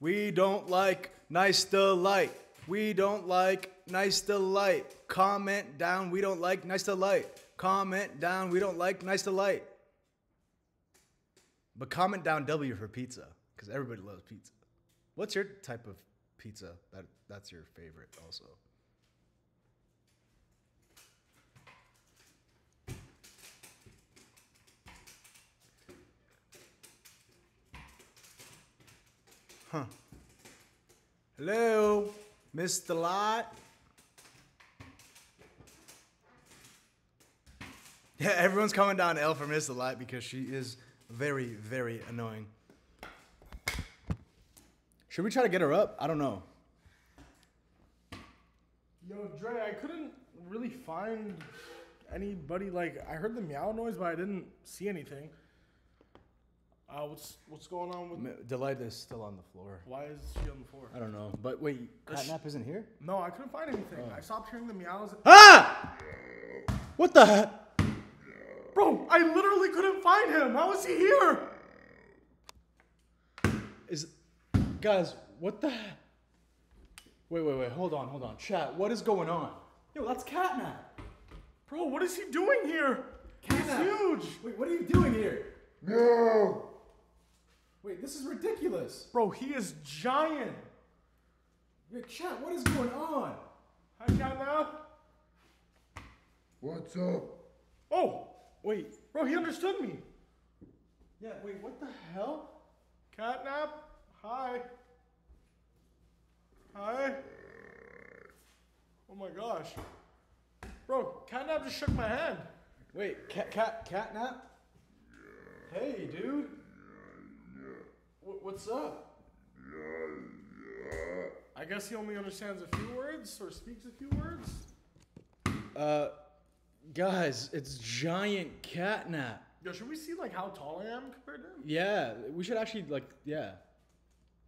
We don't like nice delight. We don't like nice delight. Comment down, we don't like nice delight. Comment down, we don't like nice delight. But comment down W for pizza because everybody loves pizza. What's your type of pizza that that's your favorite also? Huh. Hello, Mr. Lot. Yeah, everyone's coming down L for Miss Light because she is very, very annoying. Should we try to get her up? I don't know. Yo, Dre, I couldn't really find anybody. Like, I heard the meow noise, but I didn't see anything. Uh, what's what's going on with? M- Delight is still on the floor. Why is she on the floor? I don't know. But wait, Catnap isn't here? No, I couldn't find anything. I stopped hearing the meows. Ah! What the heck? Bro, I literally couldn't find him. How is he here? Is guys, what the heck? Wait, wait, wait, hold on, hold on. Chat, what is going on? Yo, that's Catnap. Bro, what is he doing here? He's huge. Wait, what are you doing here? No! Wait, this is ridiculous. Bro, he is giant. Yo, chat, what is going on? Hi, Catnap. What's up? Oh, Wait, bro, he understood me. yeah, wait, what the hell? Catnap, hi. Hi. Oh my gosh. Bro, Catnap just shook my hand. Wait, cat, cat, catnap? Hey, dude. Wh- what's up? I guess he only understands a few words or speaks a few words. Uh, guys, it's giant catnap. Yo, should we see like how tall I am compared to him? Yeah, we should actually like, yeah.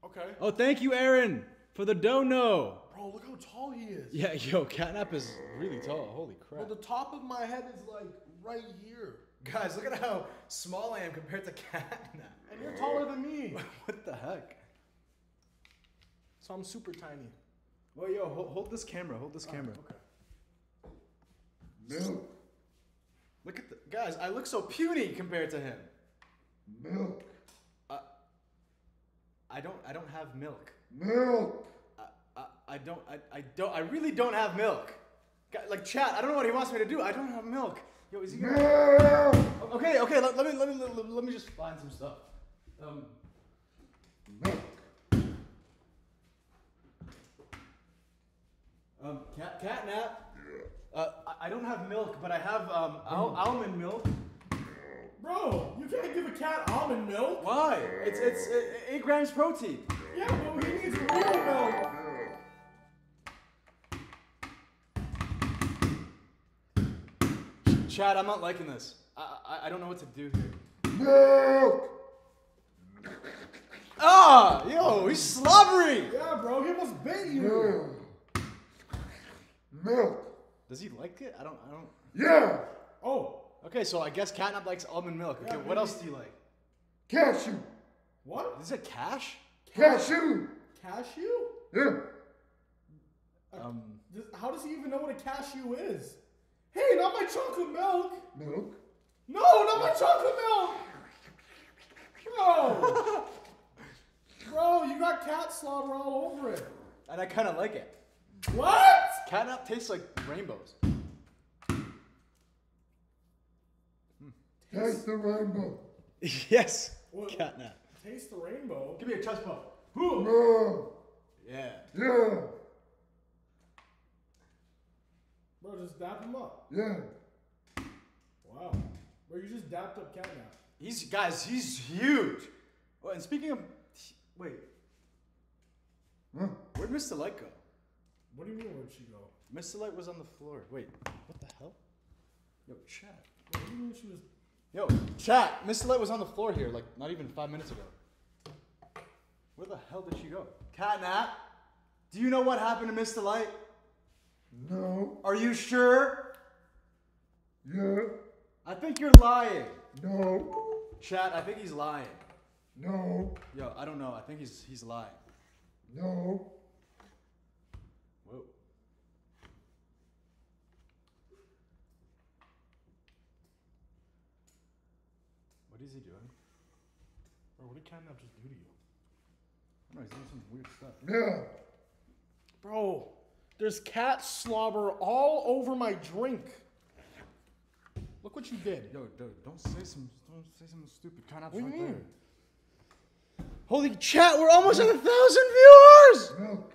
Okay. Oh, thank you, Aaron, for the dono. Bro, look how tall he is. Yeah, yo, catnap is really tall. Holy crap. the top of my head is like right here. Guys, look at how small I am compared to catnap. And you're taller than me. what the heck? So I'm super tiny. Well, yo, hold, hold this camera. Hold this ah, camera. Okay. Milk. Look at the guys. I look so puny compared to him. Milk. Uh, I don't. I don't have milk. Milk. I, I, I don't. I, I don't. I really don't have milk. Like chat. I don't know what he wants me to do. I don't have milk. Yo, is he gonna? Okay. Okay. Let, let me. Let me. Let, let me just find some stuff. Um. Milk. Um. Cat. Catnap. Uh. I, I don't have milk, but I have um al- almond milk. Bro, you can't give a cat almond milk. Why? It's it's uh, eight grams protein. Yeah, but he needs real milk. Chad, I'm not liking this. I, I, I don't know what to do here. Milk. Ah, yo, he's slobbery. Yeah, bro, he almost bit you. Milk. Milk. Does he like it? I don't. I don't. Yeah. Oh, Okay, so I guess Catnap likes almond milk. Okay, Yeah, what else do you like? Cashew. what? Is it cash? Cashew. Cashew? Yeah. Um, How does he even know what a cashew is? Hey, not my chocolate milk. Milk. No, not my chocolate milk. Bro. Bro, you got cat slobber all over it. and I kind of like it. What? Catnap tastes like rainbows. Taste the rainbow. yes. What? Catnap. Taste the rainbow. Give me a chest bump. No. Yeah. Yeah. Bro, just dap him up. Yeah. Wow. Bro, you just dapped up catnap. He's guys. He's huge. Oh, and speaking of, wait, Huh? where'd Mr. Light go? What do you mean, where'd she go? Mr. Light was on the floor. Wait, what the hell? Yo, chat. What do you mean she was. Yo, chat. Mr. Light was on the floor here, like not even five minutes ago. Where the hell did she go? Catnap. Do you know what happened to Mr. Light? No. Are you sure? Yeah. I think you're lying. No. Chat, I think he's lying. No. Yo, I don't know. I think he's he's lying. No. Whoa. What is he doing? Bro, what did catnap just do to you? I don't know. He's doing some weird stuff. Yeah. Bro, there's cat slobber all over my drink. Look what you did. Yo, dude, don't say some don't say something stupid. Catnap's What do right mean? there. Holy chat, we're almost at a thousand viewers! Milk.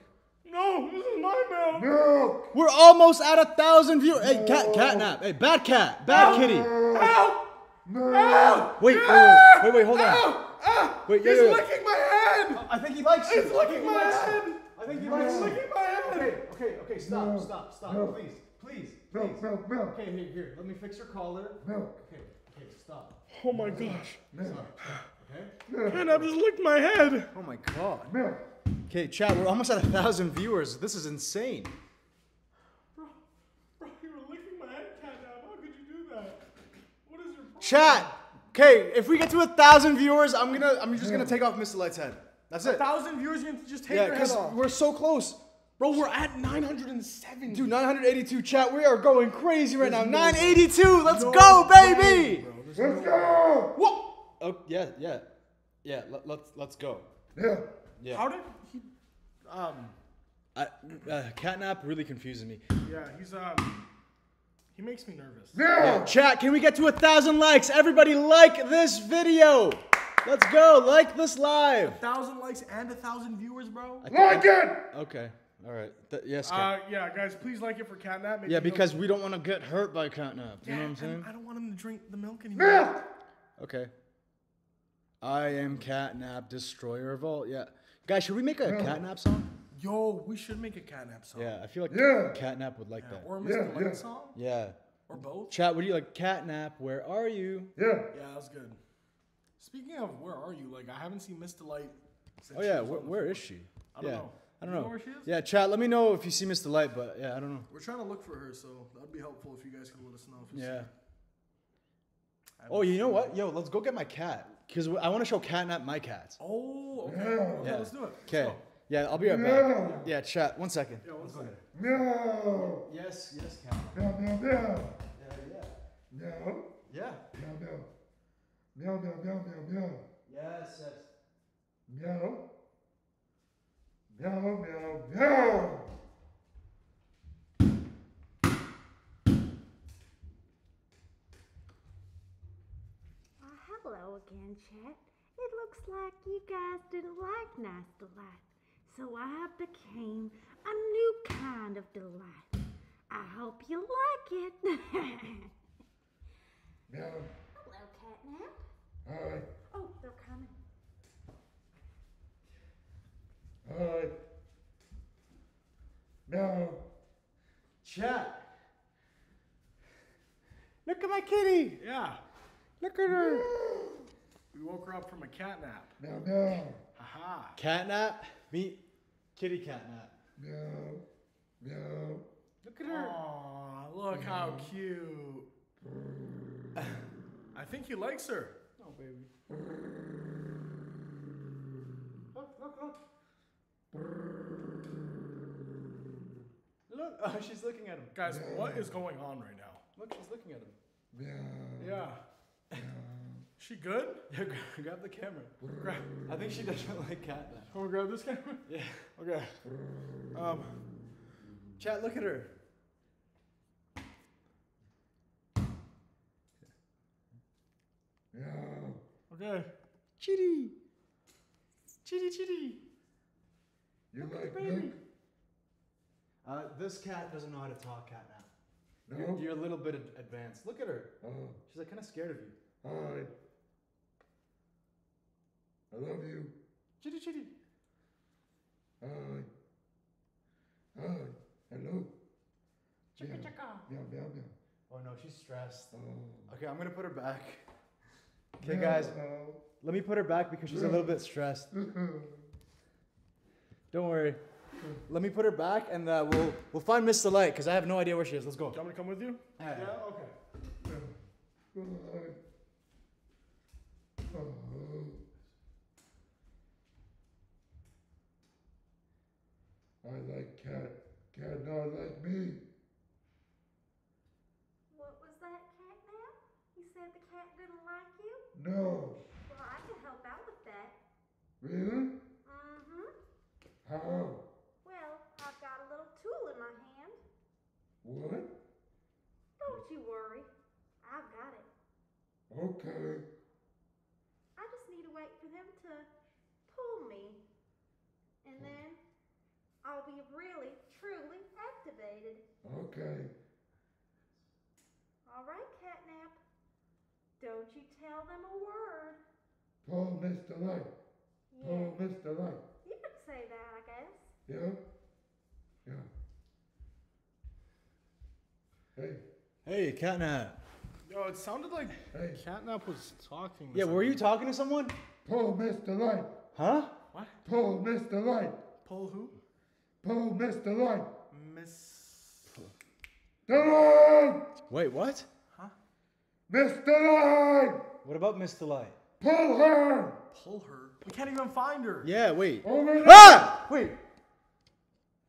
No, this is my milk. Milk. We're almost at a thousand viewers. Hey, cat, catnap. Hey, bad cat, bad kitty. Ow! No. Wait, wait, wait, wait, wait, hold on. Ow! Ow! Wait, yeah, He's yeah, yeah. licking my head! I think he likes you. He's licking he my likes you. head! I think he He's likes licking my head! Okay, okay, okay, stop, No. stop, stop, No. please, please, please. Milk. Milk. Milk. Okay, here, here, let me fix your collar. Milk. Okay, okay, stop. Oh my gosh. Milk. Okay? Catnap just licked my head. Oh my god. Milk. Okay, chat, we're almost at a thousand viewers. This is insane. Bro, bro, you were licking my head, Catnap. How could you do that? What is your problem? Chat. Okay, if we get to a thousand viewers, I'm gonna, I'm just gonna take off Mr. Light's head. That's A it. thousand viewers, you can just take Yeah, your head because off. we're so close. Bro, we're at 970. Dude, 982 chat. We are going crazy right now. There's no 982. Let's No go, baby. bro. Let's no- go. Whoa. Oh yeah, yeah, yeah. Let, let's let's go. Yeah. Yeah. How did he? Um, I, uh, catnap really confuses me. yeah, he's um, he makes me nervous. Yeah. Chat, can we get to a thousand likes? Everybody like this video. Let's go. Like this live. A thousand likes and a thousand viewers, bro. Like it. Okay. All right. Th- yes. Cat. Uh, yeah, guys, please like it for Catnap. Maybe yeah, he'll- because we don't want to get hurt by catnap. You Yeah, know what I'm saying? I don't want him to drink the milk anymore. Milk. Okay. I am catnap, destroyer of all. Yeah. Guys, should we make a catnap song? Yo, we should make a Catnap song. Yeah, I feel like Yeah. catnap would like Yeah, that. Or a Yeah, Mr. Light yeah. song, Yeah. or both. Chat, what do you like? Catnap, where are you? Yeah. Yeah, that was good. Speaking of, where are you? Like, I haven't seen Miss Delight. Since Oh yeah, was where, on the where floor. is she? I don't yeah. know. I don't You know. know where she is? Yeah, chat, let me know if you see Mr. Light, but yeah, I don't know. We're trying to look for her, so that'd be helpful if you guys could let us know if you see Yeah. her. I Oh, you know what? Yo, let's go get my cat. Because I want to show Catnap my cats. Oh, okay. Yeah. Okay, Yeah. let's do it. Okay. Yeah, I'll be right Yeah. back. Yeah, chat, one second. Yeah, one second. Meow. Yes, yes, cat. Meow. Meow. Meow. Yeah, yeah. Meow. Yeah. Meow. Meow. Meow. Meow. Meow. Meow. Meow. Yes, yes. Meow. Meow. Meow. Meow. Uh, hello again, chat. It looks like you guys didn't like Nice Delight, so I became a new kind of delight. I hope you like it. Meow. hello, Catnap. Hi. Oh, they're coming. Hi. No. Chat. Look at my kitty. Yeah. Look at her. We woke her up from a cat nap. Meow. Meow. Haha. Catnap, meet kitty cat nap. Meow. Meow. Look at her. Aw, look how cute. I think he likes her. Oh, baby. Look, look, look. Look, oh, she's looking at him. Guys, what is going on right now? Look, she's looking at him. Meow. Yeah. She good? Yeah, grab, grab the camera. Grab. I think she doesn't like cat catnap. Can we grab this camera? Yeah. Okay. Um. Chat, look at her. Meow. Okay. Chitty. Chitty chitty. You Look like the milk? baby. Uh, this cat doesn't know how to talk, cat now. No? You're, you're a little bit advanced. Look at her. Oh, She's like kind of scared of you. hi. I love you. Chitty chitty. Hi. Hi. Hello. Chicka Meow. chicka. Meow, meow, meow. Oh no, she's stressed. Oh. Okay, I'm gonna put her back. Okay, guys, let me put her back because she's a little bit stressed. Don't worry. Let me put her back, and uh, we'll we'll find Miss Delight because I have no idea where she is. Let's go. Do you want me to come with you? Yeah. Okay. I like cat. Cat not like me. What was that cat now? You said the cat didn't like you? No. Well, I can help out with that. Really? Mm-hmm. How? Well, I've got a little tool in my hand. What? Don't you worry. I've got it. Okay. I just need to wait for them to pull me. And then I'll be really, truly activated. Okay. All right, Catnap. Don't you tell them a word. Paul Mr. Light. Yeah. Paul Mr. Light. You could say that, I guess. Yeah? Yeah. Hey, Hey, Catnap. Yo, it sounded like hey. Catnap was talking. to Yeah, were you talking to someone? Paul Mr. Light. Huh? What? Paul Mr. Light. Pull who? Paul Mr. Light. Miss. The light! Wait, what? Huh? Mr. Light! What about Miss Delight? Pull her! Pull her. We can't even find her. Yeah, wait. Over there! Ah! Wait,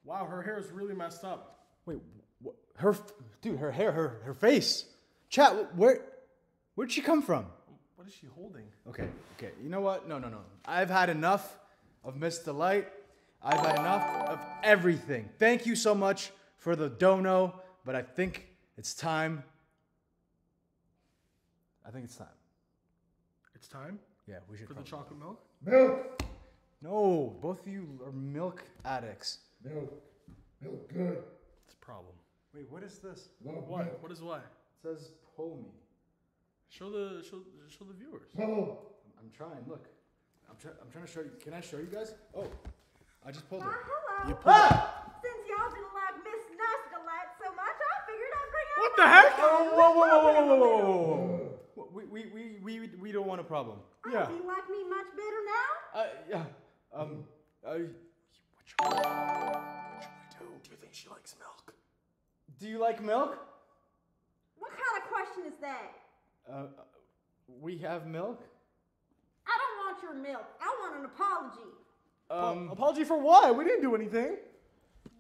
Wow, her hair is really messed up. wait. Wh- her, dude, her hair, her, her face. Chat, where, where'd she come from? What is she holding? Okay, okay. You know what? No, no, no. I've had enough of Miss Delight. I've had enough of everything. Thank you so much for the dono, but I think it's time. I think it's time. It's time Yeah, we should. for the probably- chocolate milk. Milk! No, both of you are milk addicts. Milk. Milk good. It's a problem. Wait, what is this? Love What? milk. What is what? It says pull me. Show the show show the viewers. Pull. I'm trying. Look, I'm trying. I'm trying to show you. Can I show you guys? Oh, I just pulled Why, it. hello. Ah! Since y'all didn't like Miss Nice so much, I figured I'd bring out What my the heck? Oh, whoa, whoa, whoa, whoa, whoa, whoa, whoa, whoa. We, we, we, we, we don't want a problem. Oh, Yeah. Do you like me much better now? Uh, yeah. Um, uh, What should we do? Do you think she likes milk? do you like milk? What kind of question is that? Uh, we have milk. I don't want your milk. I want an apology. Um, apology for what? We didn't do anything.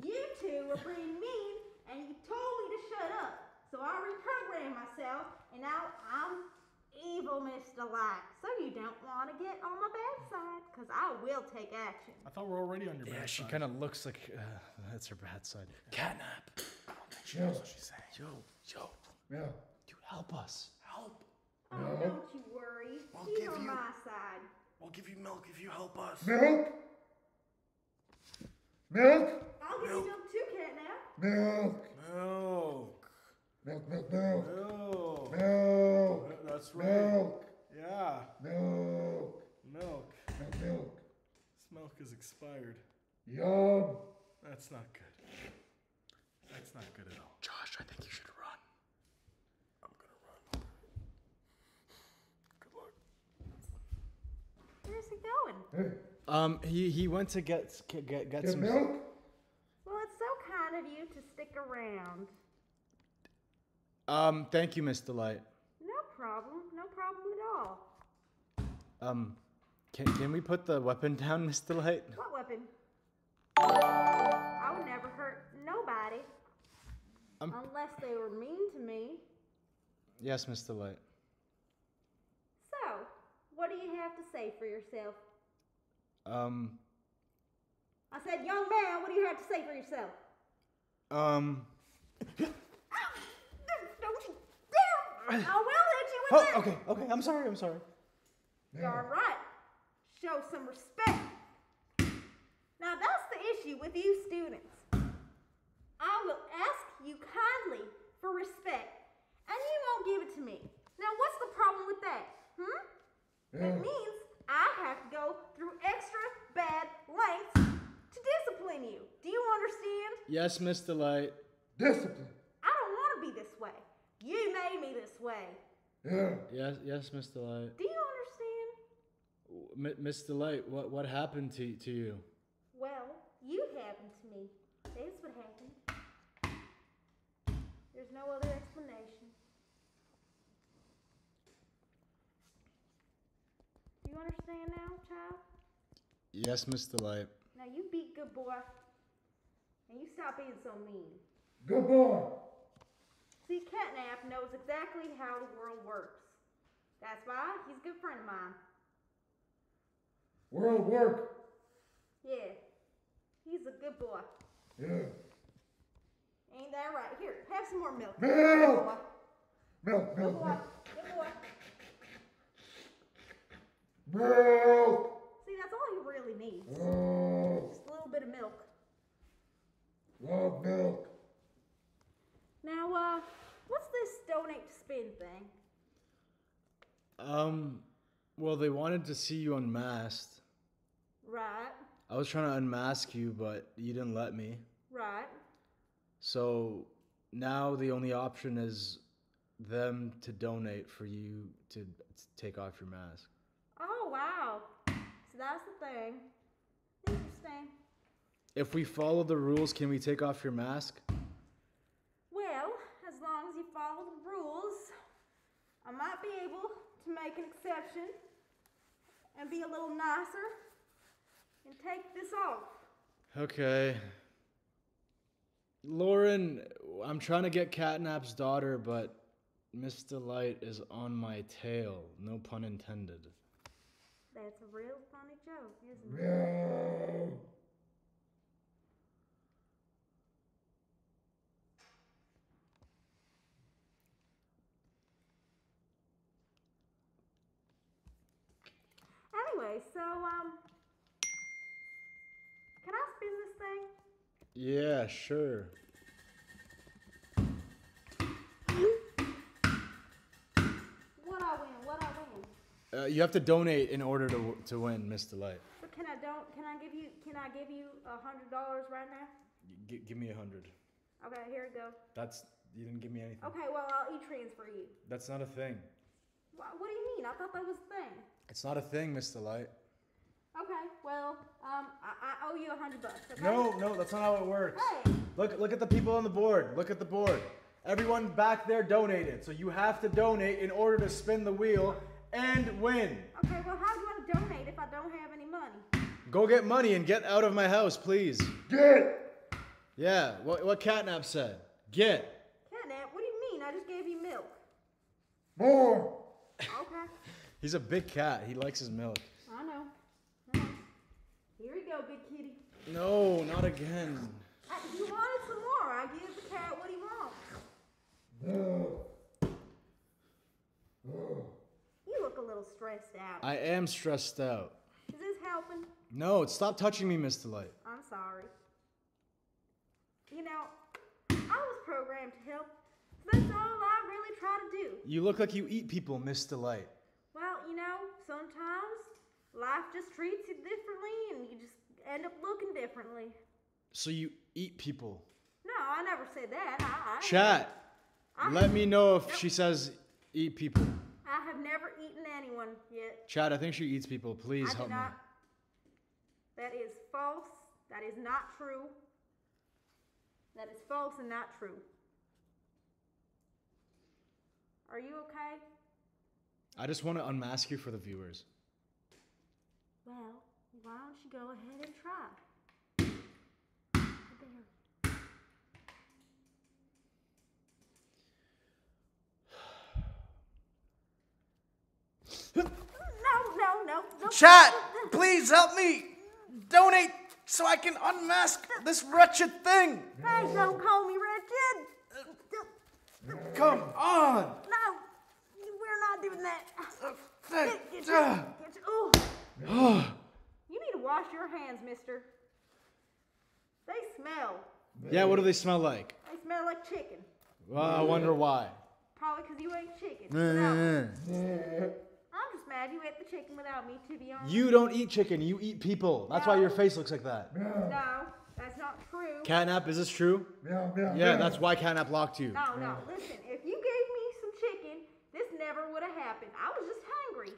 You two were being mean, and you told me to shut up. So I reprogrammed myself, and now I'm evil, Miss Delight. So you don't want to get on my bad side, because I will take action. I thought we're already on your yeah, bad she side. kind of looks like uh, that's her bad side. Catnap. She knows what she's saying. Yo, yo, Yeah. dude, help us. Help. Oh, No. don't you worry. I'll She's give on you- my side. We'll give you milk if you help us. Milk? Milk? I'll give Milk. you milk too, Catnap. Milk. Milk. Milk, milk, milk. Milk. Milk. That's right. Milk. Yeah. Milk. Milk. Milk, milk. This milk is expired. Yum. That's not good. That's not good at all. Josh, I think you should run. I'm gonna run. Good luck. Where's he going? Hey, Um, he he went to get get get, get get some. milk? Well, it's so kind of you to stick around. Um, thank you, Miss Delight. No problem. No problem at all. Um, can can we put the weapon down, Mr. Delight? What weapon? I would never hurt nobody Um, unless they were mean to me. yes, Mr. Delight. So, what do you have to say for yourself? Um, I said, young man, what do you have to say for yourself? Um. Don't you dare! I will you with Oh, this. okay, okay. I'm sorry. I'm sorry. You're right. Show some respect. Now that's the issue with you students. I will ask you kindly for respect, and you won't give it to me. Now what's the problem with that? Hmm? Yeah. It means I have to go through extra bad lengths to discipline you. Do you understand? Yes, Miss Delight. Discipline. I don't want to be this way. You made me this way. Yeah. Yes, yes, Miss Delight. Do you understand? M- Miss Delight, what what happened to to you? Well, you happened to me. That's what happened. There's no other explanation. Do you understand now, child? Yes, Miss Delight. Now you be good boy. And you stop being so mean. Good boy. See, Catnap knows exactly how the world works. That's why he's a good friend of mine. World work. Yeah. He's a good boy. Yeah. Ain't that right? Here, have some more milk. Milk! Good boy. Milk, Good milk, boy. milk. Good boy. Milk. See, that's all he really needs. Oh, Just a little bit of milk. love milk. Now, uh, what's this donate to spend thing? Um, well, they wanted to see you unmasked. Right, I was trying to unmask you, but you didn't let me. right. So now the only option is them to donate for you to t- take off your mask. Oh, wow. So that's the thing. Interesting. If we follow the rules, can we take off your mask? Well, as long as you follow the rules, I might be able to make an exception and be a little nicer and take this off. Okay. Lauren, I'm trying to get Catnap's daughter, but Miss Delight is on my tail. No pun intended. That's a real funny joke, isn't it? Anyway, so, um, can I spin this thing? Yeah, sure. What I win? What I win? Uh, you have to donate in order to to win, Miss Delight. So can I don't? Can I give you? Can I give you a hundred dollars right now? G- give me a hundred. Okay, here we go. That's you didn't give me anything. Okay, well I'll e-transfer you. That's not a thing. What, what do you mean? I thought that was a thing. It's not a thing, Mr. Light. Okay, well, um, I, I owe you a hundred bucks. Okay? No, no, that's not how it works. Hey, Look, look at the people on the board. Look at the board. Everyone back there donated, so you have to donate in order to spin the wheel and win. okay, well, how do I donate if I don't have any money? Go get money and get out of my house, please. Get. Yeah, what what Catnap said. Get. Catnap, what do you mean? I just gave you milk. More. Okay, He's a big cat. He likes his milk. I know. I know. Here you go, big kitty. No, not again. Uh, You wanted some more? I give the cat what he wants. No. You look a little stressed out. I am stressed out. Is this helping? No, stop touching me, Miss Delight. I'm sorry. You know, I was programmed to help. So that's all I really try to do. You look like you eat people, Miss Delight. Well, you know, sometimes life just treats you differently and you just end up looking differently. So you eat people. No, I never said that. I, I, Chat. I, Let me know if she says eat people. I have never eaten anyone yet. Chad, I think she eats people. Please help me. That is false. That is not true. That is false and not true. Are you okay? I just want to unmask you for the viewers. Well, why don't you go ahead and try? No, no, no, no. Chat, please help me. Donate so I can unmask this wretched thing. Hey, don't call me wretched. Come on. No, we're not doing that. Hey, Get, get, ah. get, ooh. You need to wash your hands, mister. They smell. Yeah, what do they smell like? They smell like chicken. Well, I wonder why. Probably because you ate chicken. Without- I'm just mad you ate the chicken without me, to be honest. You don't eat chicken, you eat people. That's why your face looks like that. No, that's not true. Catnap, is this true? Meow, meow, Yeah, meow. that's why Catnap locked you. No, no. Listen, if you gave me some chicken, this never would have happened. I was just hungry.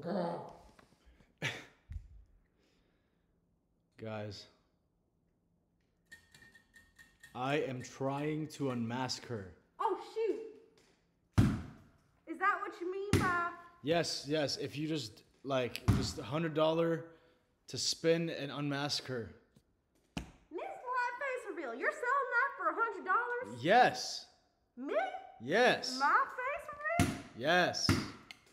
Guys, I am trying to unmask her. Oh shoot! Is that what you mean by? Yes, yes, if you just, like, just a hundred dollar to spin and unmask her. Miss Live Face Reveal? You're selling that for a hundred dollars? Yes, Me? yes, My face reveal? yes.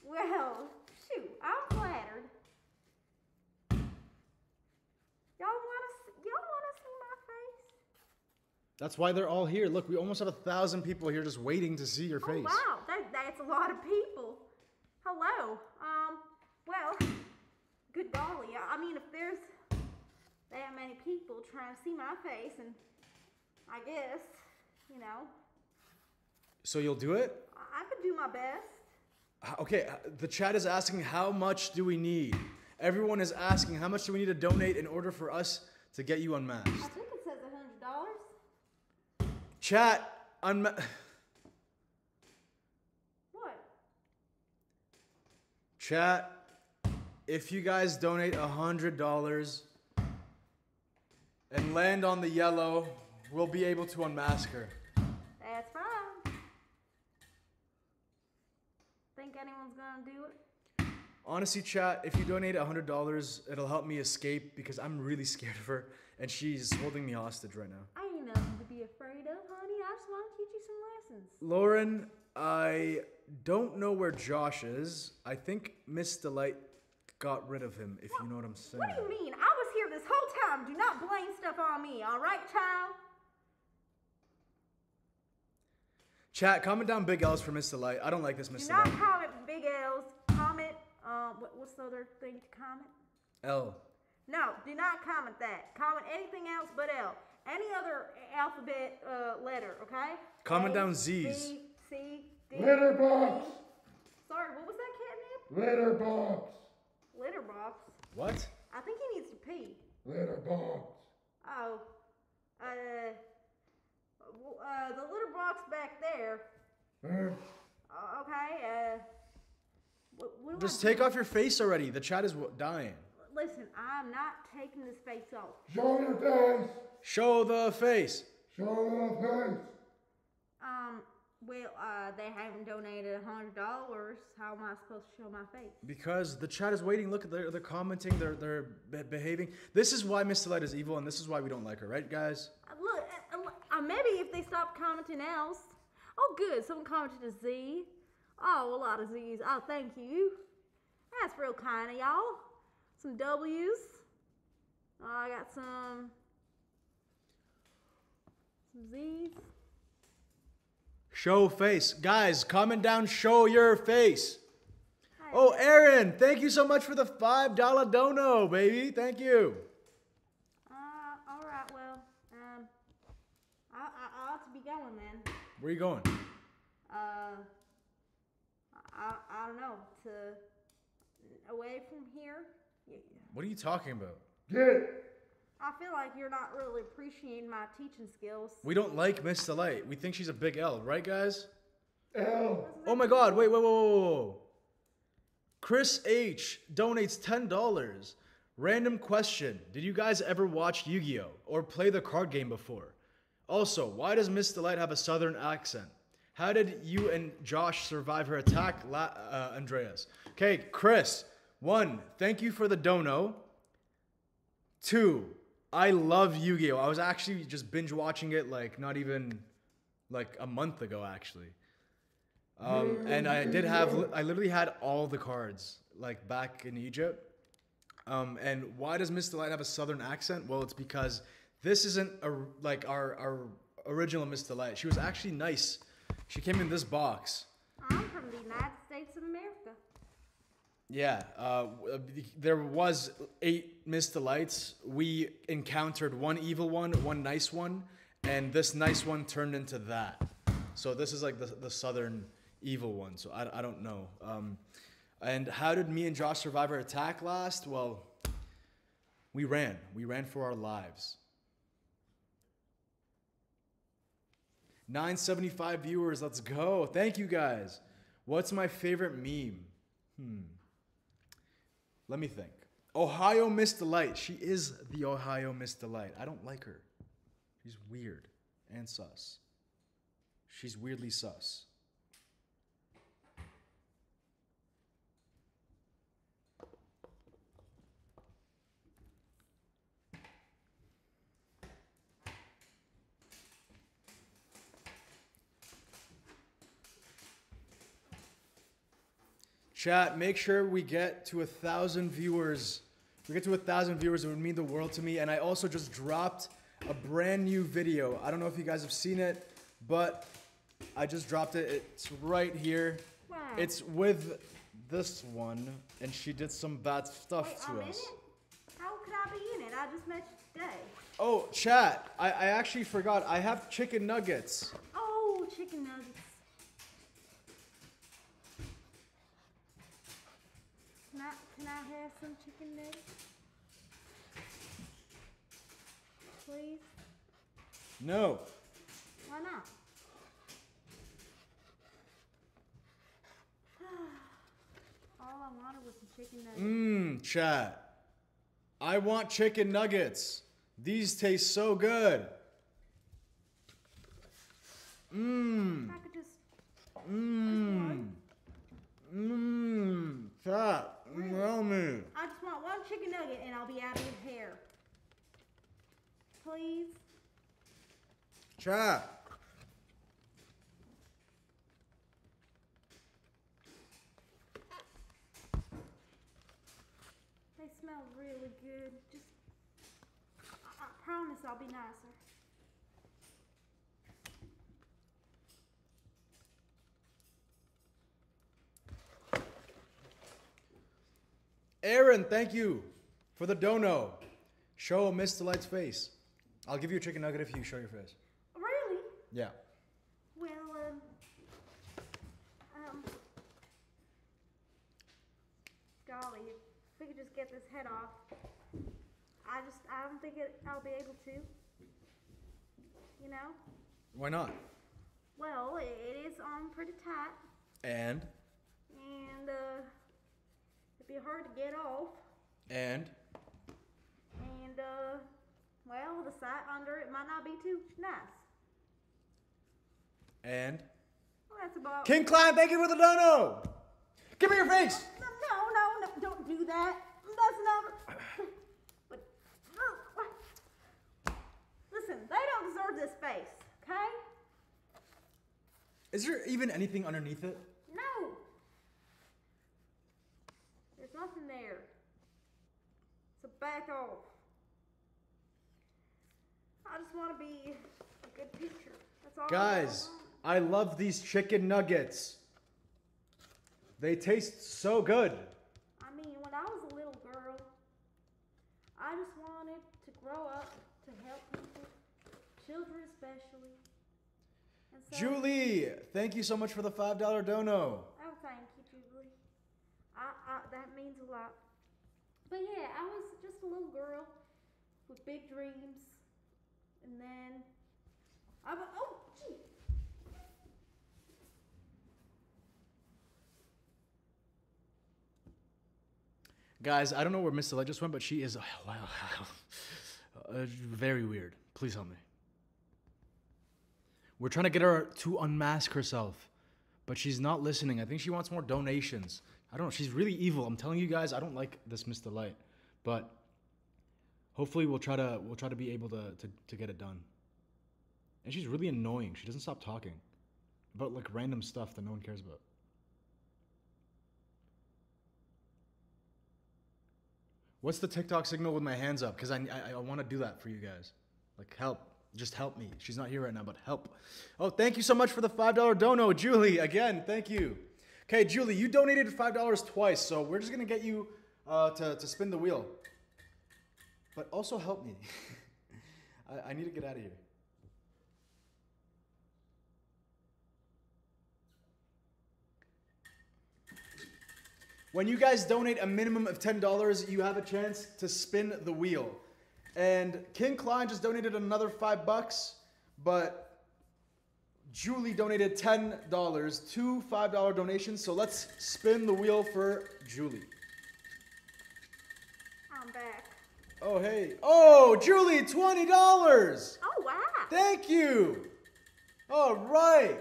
Well, shoot, I'm flattered. Y'all wanna y'all wanna see my face? That's why they're all here. Look, we almost have a thousand people here just waiting to see your Oh, face. wow, that, that's a lot of people. Hello. Um, well, good golly. I I mean, if there's that many people trying to see my face, and I guess, you know, So you'll do it? I, could do my best. Okay, uh, the chat is asking how much do we need? Everyone is asking how much do we need to donate in order for us to get you unmasked? I think it says a hundred dollars. Chat, unma- What? chat, if you guys donate a hundred dollars and land on the yellow, we'll be able to unmask her. That's fine. Think anyone's gonna do it? Honestly, chat, if you donate a hundred dollars, it'll help me escape because I'm really scared of her and she's holding me hostage right now. I ain't nothing to be afraid of, honey. I just want to teach you some lessons. Lauren, I don't know where Josh is. I think Miss Delight got rid of him, if you know what I'm saying. What do you mean? I was here this whole time. Do not blame stuff on me, all right, child? Chat, comment down big L's for Miss Delight. I don't like this Miss Do not Delight. comment big L's. Comment. Um, what, what's the other thing to comment? L. No, do not comment that. Comment anything else but L. Any other alphabet uh, letter, okay? Comment A, down Z's. B, C, D. Letterbox. Sorry, what was that catnip? Letterbox. Litterbox. What? I think he needs to pee. Letterbox. Oh, uh, w- uh, the litter box back there. Huh? Uh, okay, uh, what, what Just take off your face already. The chat is dying. Listen, I'm not taking this face off. Show your face. Show the face. Show your face. Um, well, uh, they haven't donated a hundred dollars. How am I supposed to show my face? Because the chat is waiting. Look, they're, they're commenting. They're, they're behaving. This is why Miss Delight is evil, and this is why we don't like her, right, guys? Uh, look, uh, uh, maybe if they stop commenting else. Oh, good. Someone commented a Z. Oh, a lot of Z's. Oh, thank you. That's real kind of y'all. Some W's. Oh, I got some. Some Z's. Show face. Guys, comment down. Show your face. Hey, Oh, Aaron, thank you so much for the $5 dono, baby. Thank you. Uh, all right. Well, um, I, I, I ought to be going then. are you going? Uh, I, I don't know. To away from here. Yeah. What are you talking about? Get. I feel like you're not really appreciating my teaching skills. We don't like Miss Delight. We think she's a big L, right, guys? L. Oh my god, wait, wait, wait, wait, wait, wait. Chris H donates $10. Random question Did you guys ever watch Yu Gi Oh! or play the card game before? Also, why does Miss Delight have a southern accent? How did you and Josh survive her attack, La- uh, Andreas? Okay, Chris, one, thank you for the dono. Two, I love Yu Gi Oh! I was actually just binge watching it like not even like a month ago, actually. Um, and I did have, I literally had all the cards like back in Egypt. Um, and why does Miss Delight have a southern accent? Well, it's because this isn't a, like our, our original Miss Delight. She was actually nice. She came in this box. I'm from the United States of America. Yeah, uh, there was eight Miss Delights. We encountered one evil one, one nice one, and this nice one turned into that. So this is like the, the southern evil one. So I, I don't know. Um, and how did me and Josh survive our attack last? Well, we ran. We ran for our lives. 975 viewers. Let's go. Thank you guys. What's my favorite meme? Hmm. Let me think. Ohio Miss Delight. She is the Ohio Miss Delight. I don't like her. She's weird and sus. She's weirdly sus. Chat, make sure we get to a thousand viewers. If we get to a thousand viewers, it would mean the world to me. And I also just dropped a brand new video. I don't know if you guys have seen it, but I just dropped it. It's right here. Wow. It's with this one, and she did some bad stuff Wait, to us. How could I be in it? I just met you today. Oh, chat, I, I actually forgot. I have chicken nuggets. Oh, chicken nuggets. Can I, can I have some chicken nuggets? Please? No. Why not? All I wanted was some chicken nuggets. Mmm, chat. I want chicken nuggets. These taste so good. Mmm. I could just. Mmm. Mmm. Chat. Tell me. I just want one chicken nugget and I'll be out of your hair. Please? Chat. They smell really good. Just. I, I promise I'll be nicer. Aaron, thank you for the dono. Show Miss Delight's face. I'll give you a chicken nugget if you show your face. Really? Yeah. Well, um. Um. Golly, if we could just get this head off. I just, I don't think it, I'll be able to. You know? Why not? Well, it, it is on pretty tight, And and, uh. It'd be hard to get off. and And, uh. Well, the sight under it might not be too nice. and Well, that's about. King Klein, thank you for the dono. Give me your face. No, no, no, no, don't do that. That's not. But uh, listen, they don't deserve this face, okay? Is there even anything underneath it? No. There's nothing there. So back off. I just want to be a good teacher. That's all. Guys, I. I love these chicken nuggets. They taste so good. I mean, when I was a little girl, I just wanted to grow up to help people, children especially. So, Julie, thank you so much for the $5 dono. Oh, thank you, Julie. I, I, that means a lot. But yeah, I was just a little girl with big dreams. And then I was, oh, gee. Guys, I don't know where Miss Delight just went, but she is wow, uh, very weird. Please help me. We're trying to get her to unmask herself, but she's not listening. I think she wants more donations. I don't know. She's really evil. I'm telling you guys, I don't like this Miss Delight, but hopefully we'll try to we'll try to be able to to, to get it done. And she's really annoying. She doesn't stop talking. about like random stuff that no one cares about. What's the TikTok signal with my hands up? Because I, I, I want to do that for you guys. Like, help. Just help me. She's not here right now, but help. Oh, thank you so much for the $5 dono, Julie. Again, thank you. Okay, Julie, you donated $5 twice, so we're just to get you uh, to, to spin the wheel. But also help me. I, I need to get out of here. When you guys donate a minimum of $10, you have a chance to spin the wheel. And King Klein just donated another five bucks, but Julie donated $10, two $5 donations. So let's spin the wheel for Julie. I'm back. Oh, hey. Oh, Julie, $20. Oh, wow. Thank you. All right.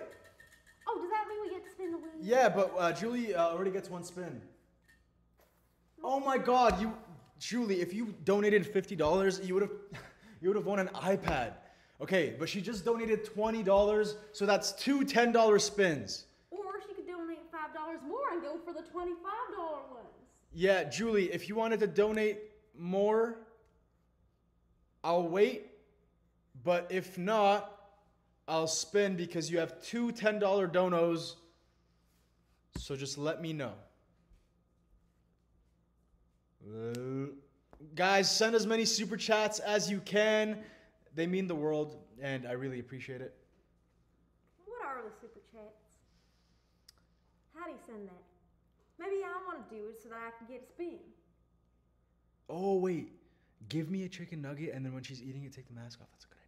Oh, does that mean we get to spin the wheel? Yeah, but uh, Julie uh, already gets one spin. Oh my God, you, Julie, if you donated fifty dollars, you would have, you would have won an iPad. Okay, but she just donated twenty dollars, so that's two ten dollar spins. Or she could donate $5 more and go for the $25 ones. Yeah, Julie, if you wanted to donate more, I'll wait. But if not, I'll spin because you have two $10 donos. So just let me know. Uh, guys, send as many super chats as you can. They mean the world, and I really appreciate it. What are the super chats? How do you send that? Maybe I want to do it so that I can get a spin. Oh, wait. Give me a chicken nugget, and then when she's eating it, take the mask off. That's a good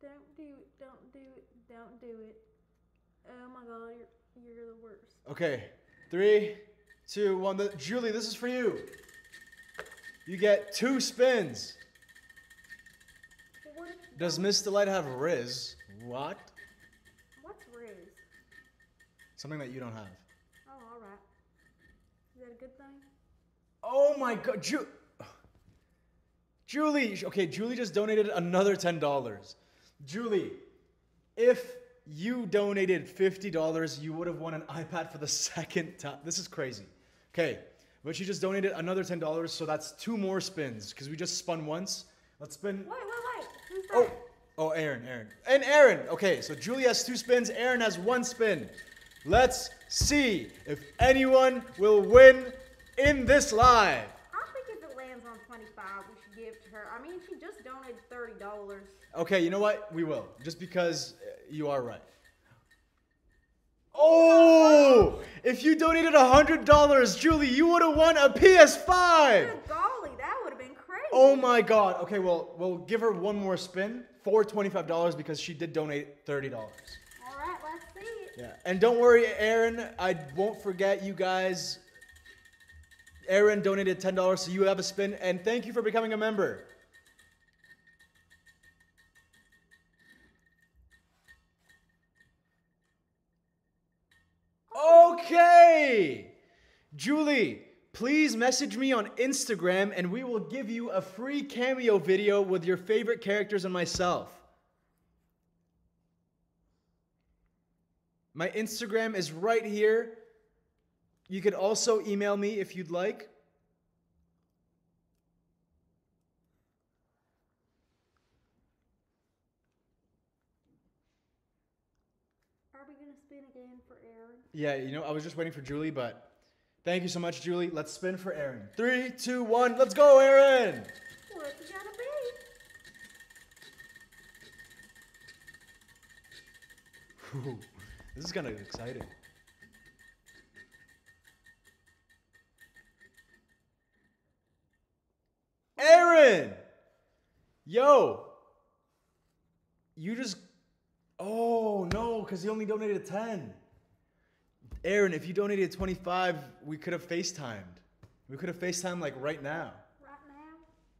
idea. Don't do it. Don't do it. Don't do it. Oh my god, you're you're the worst. Okay, three, two, one. The, Julie, this is for you. You get two spins. Does Miss Delight have Rizz? What? What's Rizz? Something that you don't have. Oh, all right. Is that a good thing? Oh my God, Ju- Julie. Okay, Julie just donated another ten dollars. Julie, if you donated fifty dollars, you would have won an iPad for the second time. This is crazy. Okay, but she just donated another ten dollars, so that's two more spins because we just spun once. Let's spin. Wait, wait, wait. Who's that? Oh, oh, Aaron, Aaron, and Aaron. Okay, so Julie has two spins. Aaron has one spin. Let's see if anyone will win in this live. I think if it lands on 25, we should give to her. I mean, she just donated $30. Okay, you know what? We will, just because uh, you are right. Oh! If you donated hundred dollars, Julie, you would have won a PS5. Good golly, that would have been crazy. Oh my God. Okay, well, we'll give her one more spin for twenty-five dollars because she did donate thirty dollars. All right, let's see it. Yeah, and don't worry, Aaron. I won't forget you guys. Aaron donated ten dollars, so you have a spin, and thank you for becoming a member. Okay, Julie. Please message me on Instagram, and we will give you a free cameo video with your favorite characters and myself. My Instagram is right here. You could also email me if you'd like. Are we going to spin again for Aaron? Yeah, you know, I was just waiting for Julie, but thank you so much, Julie. Let's spin for Aaron. Three, two, one, let's go, Aaron! What's it going to this is kind of exciting. Aaron! Yo! You just. Oh, no, because he only donated 10. Aaron, if you donated 25, we could have FaceTimed. We could have FaceTimed like right now. Right now?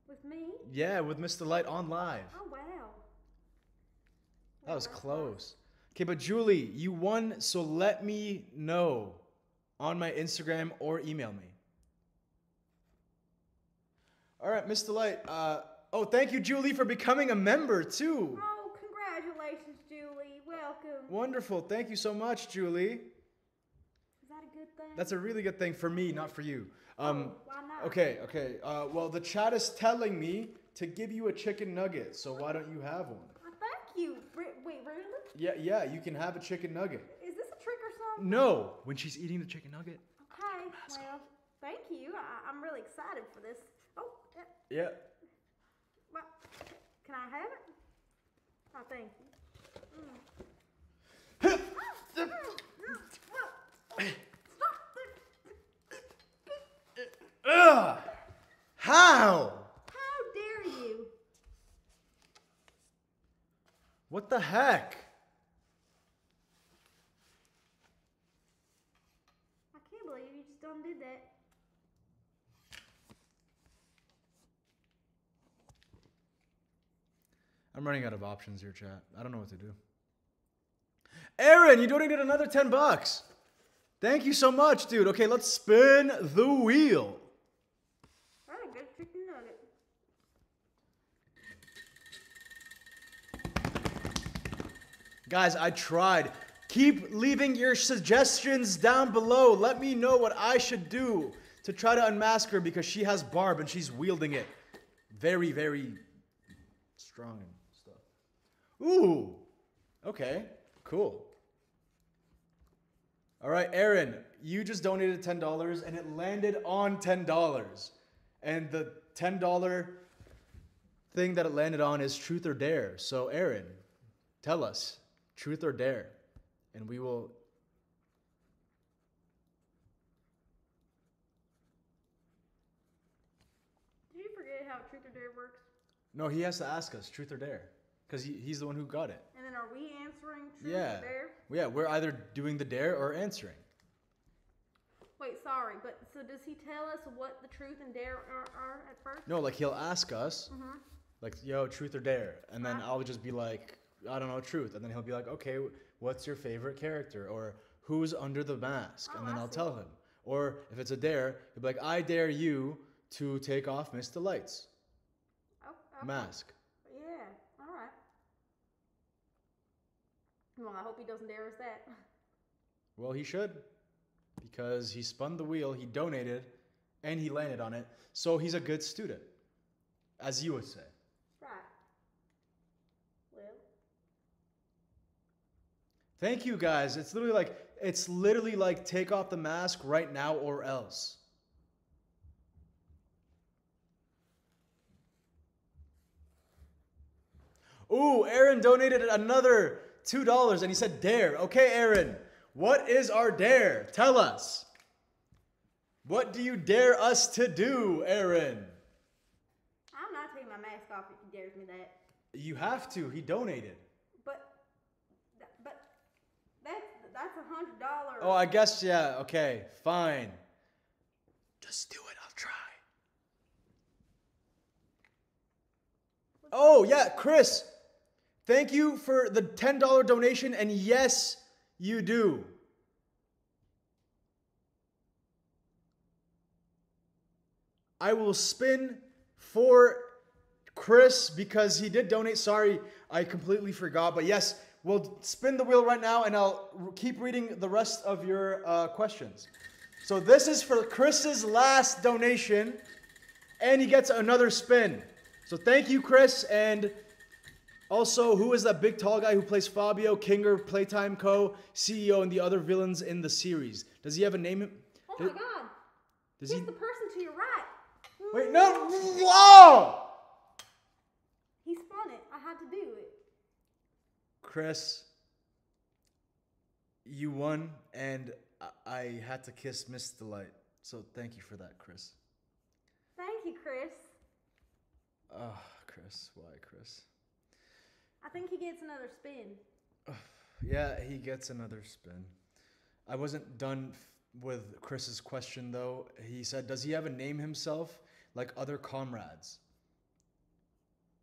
With me? Yeah, with Miss Delight on live. Oh, wow. That was close. Okay, but Julie, you won, so let me know on my Instagram or email me. All right, Miss Delight, uh, Oh, thank you, Julie, for becoming a member too. Oh, congratulations, Julie. Welcome. Wonderful. Thank you so much, Julie. Is that a good thing? That's a really good thing for me, not for you. Um, Oh, why not? okay, okay. Uh, well, the chat is telling me to give you a chicken nugget, so why don't you have one? Oh, thank you. Wait, really? Yeah, yeah, you can have a chicken nugget. Is this a trick or something? No, when she's eating the chicken nugget. Okay. Well, thank you. I- I'm really excited for this. Oh, yeah. Yeah. Well, can I have it? Oh, thank you. Ugh! How? How dare you? What the heck? I can't believe you just done did that. I'm running out of options here, chat. I don't know what to do. Aaron, you donated another 10 bucks. Thank you so much, dude. Okay, let's spin the wheel. Guys, I tried. Keep leaving your suggestions down below. Let me know what I should do to try to unmask her because she has Barb and she's wielding it very, very strong and stuff. Ooh. Okay. Cool. All right, Aaron, you just donated $10 and it landed on $10. And the $10 thing that it landed on is truth or dare. So, Aaron, tell us truth or dare. And we will. Did you forget how truth or dare works? No, he has to ask us truth or dare. Because he, he's the one who got it. And then are we answering truth Yeah. or dare? Yeah, we're either doing the dare or answering. Wait, sorry, but so does he tell us what the truth and dare are, are at first? No, like he'll ask us, Mm-hmm. like, yo, truth or dare. And then Uh. I'll just be like, I don't know, truth. And then he'll be like, okay, what's your favorite character? Or who's under the mask? Oh, and then I'll tell him. Or if it's a dare, he'll be like, I dare you to take off Miss Delight's Oh, okay. mask. Yeah, all right. Well, I hope he doesn't dare us that. Well, he should. Because he spun the wheel, he donated, and he landed on it. So he's a good student, as you would say. Right. Well, Thank you guys. It's literally like it's literally like take off the mask right now or else. Ooh, Aaron donated another $2 and he said dare. Okay, Aaron, what is our dare? Tell us. What do you dare us to do, Aaron? I'm not taking my mask off if he dares me that. You have to. He donated. But, th- but that's that's a hundred dollars. Oh, I guess, yeah. Okay, fine. Just do it. I'll try. Oh, yeah, Chris. Thank you for the $10 donation. And yes, you do. I will spin for Chris because he did donate. Sorry, I completely forgot. But yes, we'll spin the wheel right now and I'll keep reading the rest of your uh, questions. So this is for Chris's last donation and he gets another spin. So thank you, Chris. And also, who is that big tall guy who plays Fabio, Kinger, Playtime Co., CEO, and the other villains in the series? Does he have a name? Oh my Does- God! Does He's he? the person to your right. Wait, no! Whoa! He spun it. I had to do it. Chris, you won, and I, had to kiss Miss Delight. So thank you for that, Chris. Thank you, Chris. Oh, Chris, why, Chris? I think he gets another spin. Yeah, he gets another spin. I wasn't done f- with Chris's question though. He said, "Does he have a name himself like other comrades?"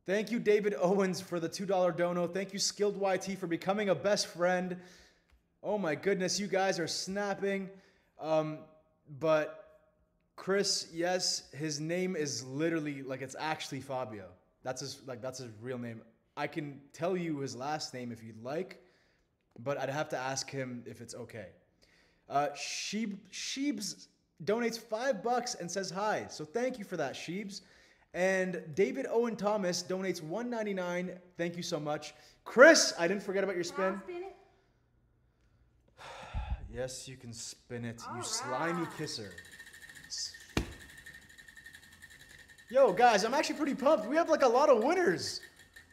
Thank you, David Owens, for the two dollar dono. Thank you, Skilled YT, for becoming a best friend. Oh my goodness, you guys are snapping. Um, but Chris, yes, his name is literally like it's actually Fabio. That's his like that's his real name. I can tell you his last name if you'd like, but I'd have to ask him if it's okay. Uh, Sheeb Sheebs donates five bucks and says hi. So thank you for that, Sheebs. And David Owen Thomas donates 199. Thank you so much. Chris, I didn't forget about your Can spin. I spin it? Yes, you can spin it, you All slimy kisser. Yo, guys, I'm actually pretty pumped. We have like a lot of winners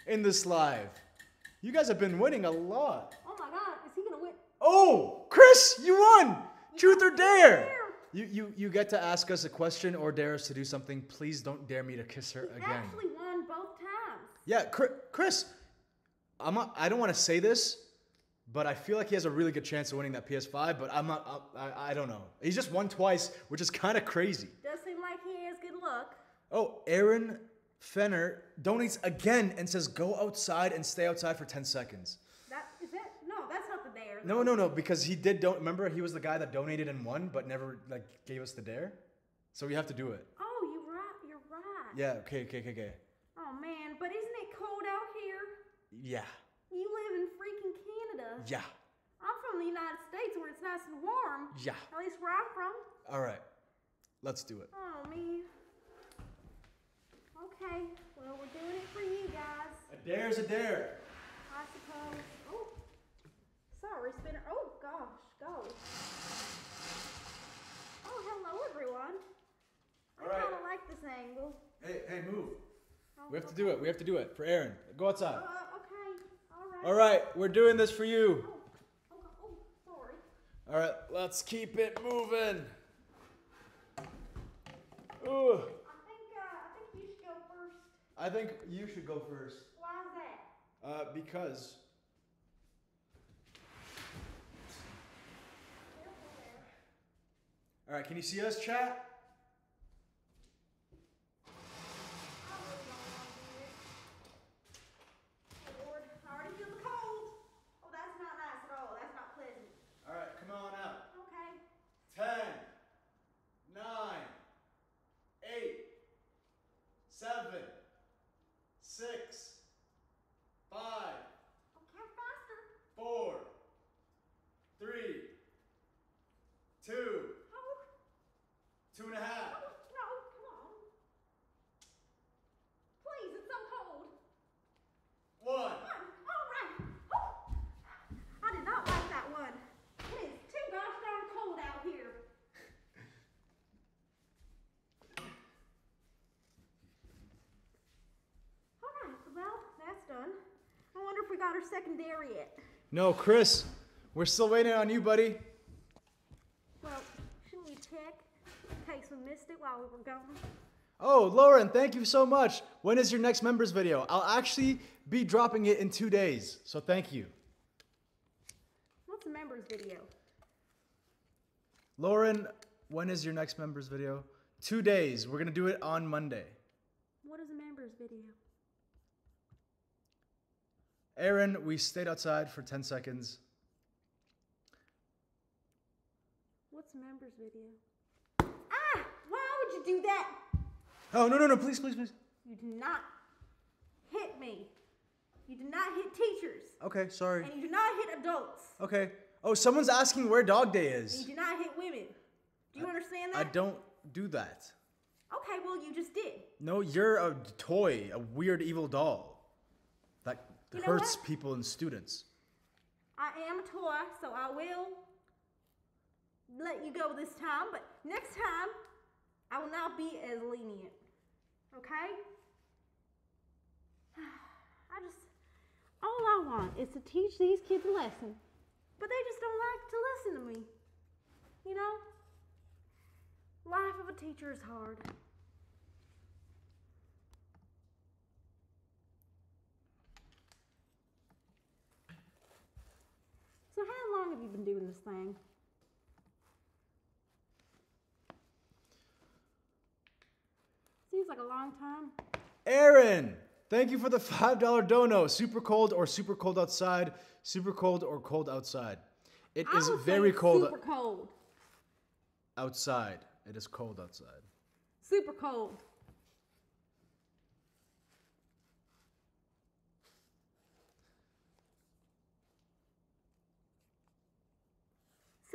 in this live. You guys have been winning a lot. Oh my God, is he gonna win? Oh, Chris, you won! Truth or dare? You, you, you get to ask us a question or dare us to do something. Please don't dare me to kiss her He again. actually won both times. Yeah, Chris, I'm not, I don't want to say this, but I feel like he has a really good chance of winning that PS5. But I'm not. I, I don't know. He's just won twice, which is kind of crazy. Does seem like he has good luck. Oh, Aaron Fenner donates again and says, "Go outside and stay outside for 10 seconds." That is that? No, that's not the dare. No, no, no, because he did. Don't remember he was the guy that donated and won, but never like gave us the dare. So we have to do it. Oh, you're right. You're right. Yeah. Okay. Okay. Okay. Okay. Oh man, but isn't it cold out here? Yeah. You live in freaking Canada. Yeah. I'm from the United States where it's nice and warm. Yeah. At least where I'm from. All right. Let's do it. Oh me. Okay, well we're doing it for you guys. A dare's a dare. I suppose. Oh, sorry, spinner. Oh gosh, go. Oh, hello everyone. All I right. kind of like this angle. Hey, hey, move. Oh, We have to do it. We have to do it for Aaron. Go outside. Uh, okay. All right. All right, we're doing this for you. Oh, oh, oh, sorry. All right, let's keep it moving. Ooh, I think uh, I think you should go first. I think you should go first. Why is that? Uh, because. Careful there. All right, can you see us, chat? I really don't want to do it. Oh Lord, I already feel the cold. Oh, that's not nice at all. That's not pleasant. All right, come on out. Okay. 10, 9, 8, 7, 6, 5, Oh, count faster. 4, 3, 2, Oh, 2 and a half. oh, no, come on. Please, it's so cold. One. One. All right. Oh. I did not like that one. It is too gosh darn cold out here. All right. Well, that's done. I wonder if we got our secondary. No, Chris, we're still waiting on you, buddy. Well, shouldn't we check in case we missed it while we were gone? Oh, Lauren, thank you so much. When is your next members video? I'll actually be dropping it in two days, so thank you. What's a members video? Lauren, when is your next members video? Two days. We're gonna do it on Monday. What is a members video? Aaron, we stayed outside for 10 seconds. What's members video? Ah! Why would you do that? Oh, no, no, no, please, please, please. You do not hit me. You do not hit teachers. Okay, sorry. And you do not hit adults. Okay. Oh, someone's asking where Dog Day And is. you do not hit women. Do you understand that? I don't do that. Okay, well, you just did. No, you're a toy, a weird evil doll You know hurts what? people and students. I am a toy, so I will let you go this time, but next time, I will not be as lenient. Okay? I just, all I want is to teach these kids a lesson, but they just don't like to listen to me. You know? Life of a teacher is hard. So, how long have you been doing this thing? Seems like a long time. Aaron, thank you for the $5 dono. Super cold or super cold outside? Super cold or cold outside? It I is very cold Super cold. outside. It is cold outside. Super cold.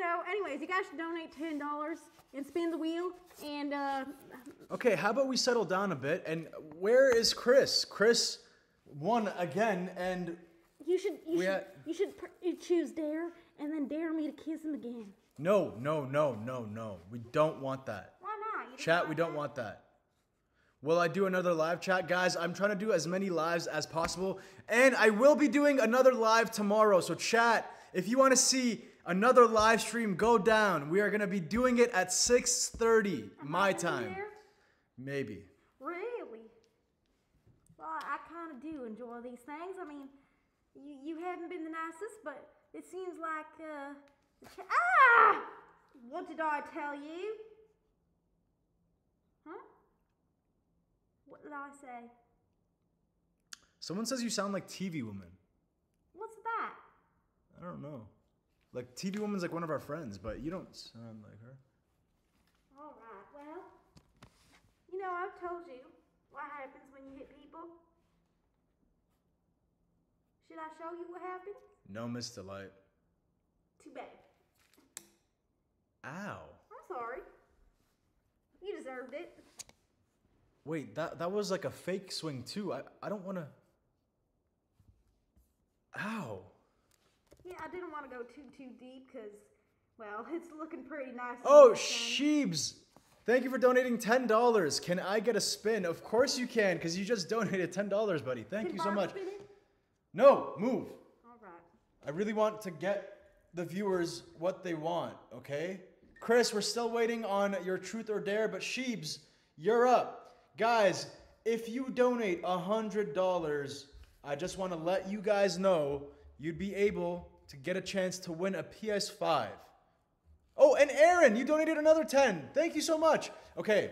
So, anyways, you guys should donate ten dollars and spin the wheel. And uh, Okay, how about we settle down a bit? And where is Chris? Chris won again, and you should you should you should you choose dare and then dare me to kiss him again. no, no, no, no, no. We don't want that. Why not? Chat, we don't that? want that. Will I do another live chat? Guys, I'm trying to do as many lives as possible. And I will be doing another live tomorrow. So, chat, if you want to see another live stream go down, we are going to be doing it at 6.30 my time. Maybe. Really? Well, I, I kind of do enjoy these things. I mean, you, you haven't been the nicest, but it seems like, uh, ah! What did I tell you? Huh? What did I say? Someone says you sound like TV Woman. What's that? I don't know. Like, TV Woman's like one of our friends, but you don't sound like her. All right, well, you know, I've told you what happens when you hit people. Should I show you what happened? No, Miss Delight. Too bad. Ow. I'm sorry. You deserved it. Wait, that, that was like a fake swing, too. I, I don't want to. Ow. Yeah, I didn't want to go too too deep because, well, it's looking pretty nice. Oh. Sheebs! Thank you for donating $10. Can I get a spin? Of course you can, because you just donated $10, buddy. Thank Can you so much. No, move. All right. I really want to get the viewers what they want, okay? Chris, we're still waiting on your truth or dare, but Sheebs, you're up. Guys, if you donate a $100, I just want to let you guys know you'd be able to get a chance to win a PS5. Oh, and Aaron, you donated another 10. Thank you so much. Okay,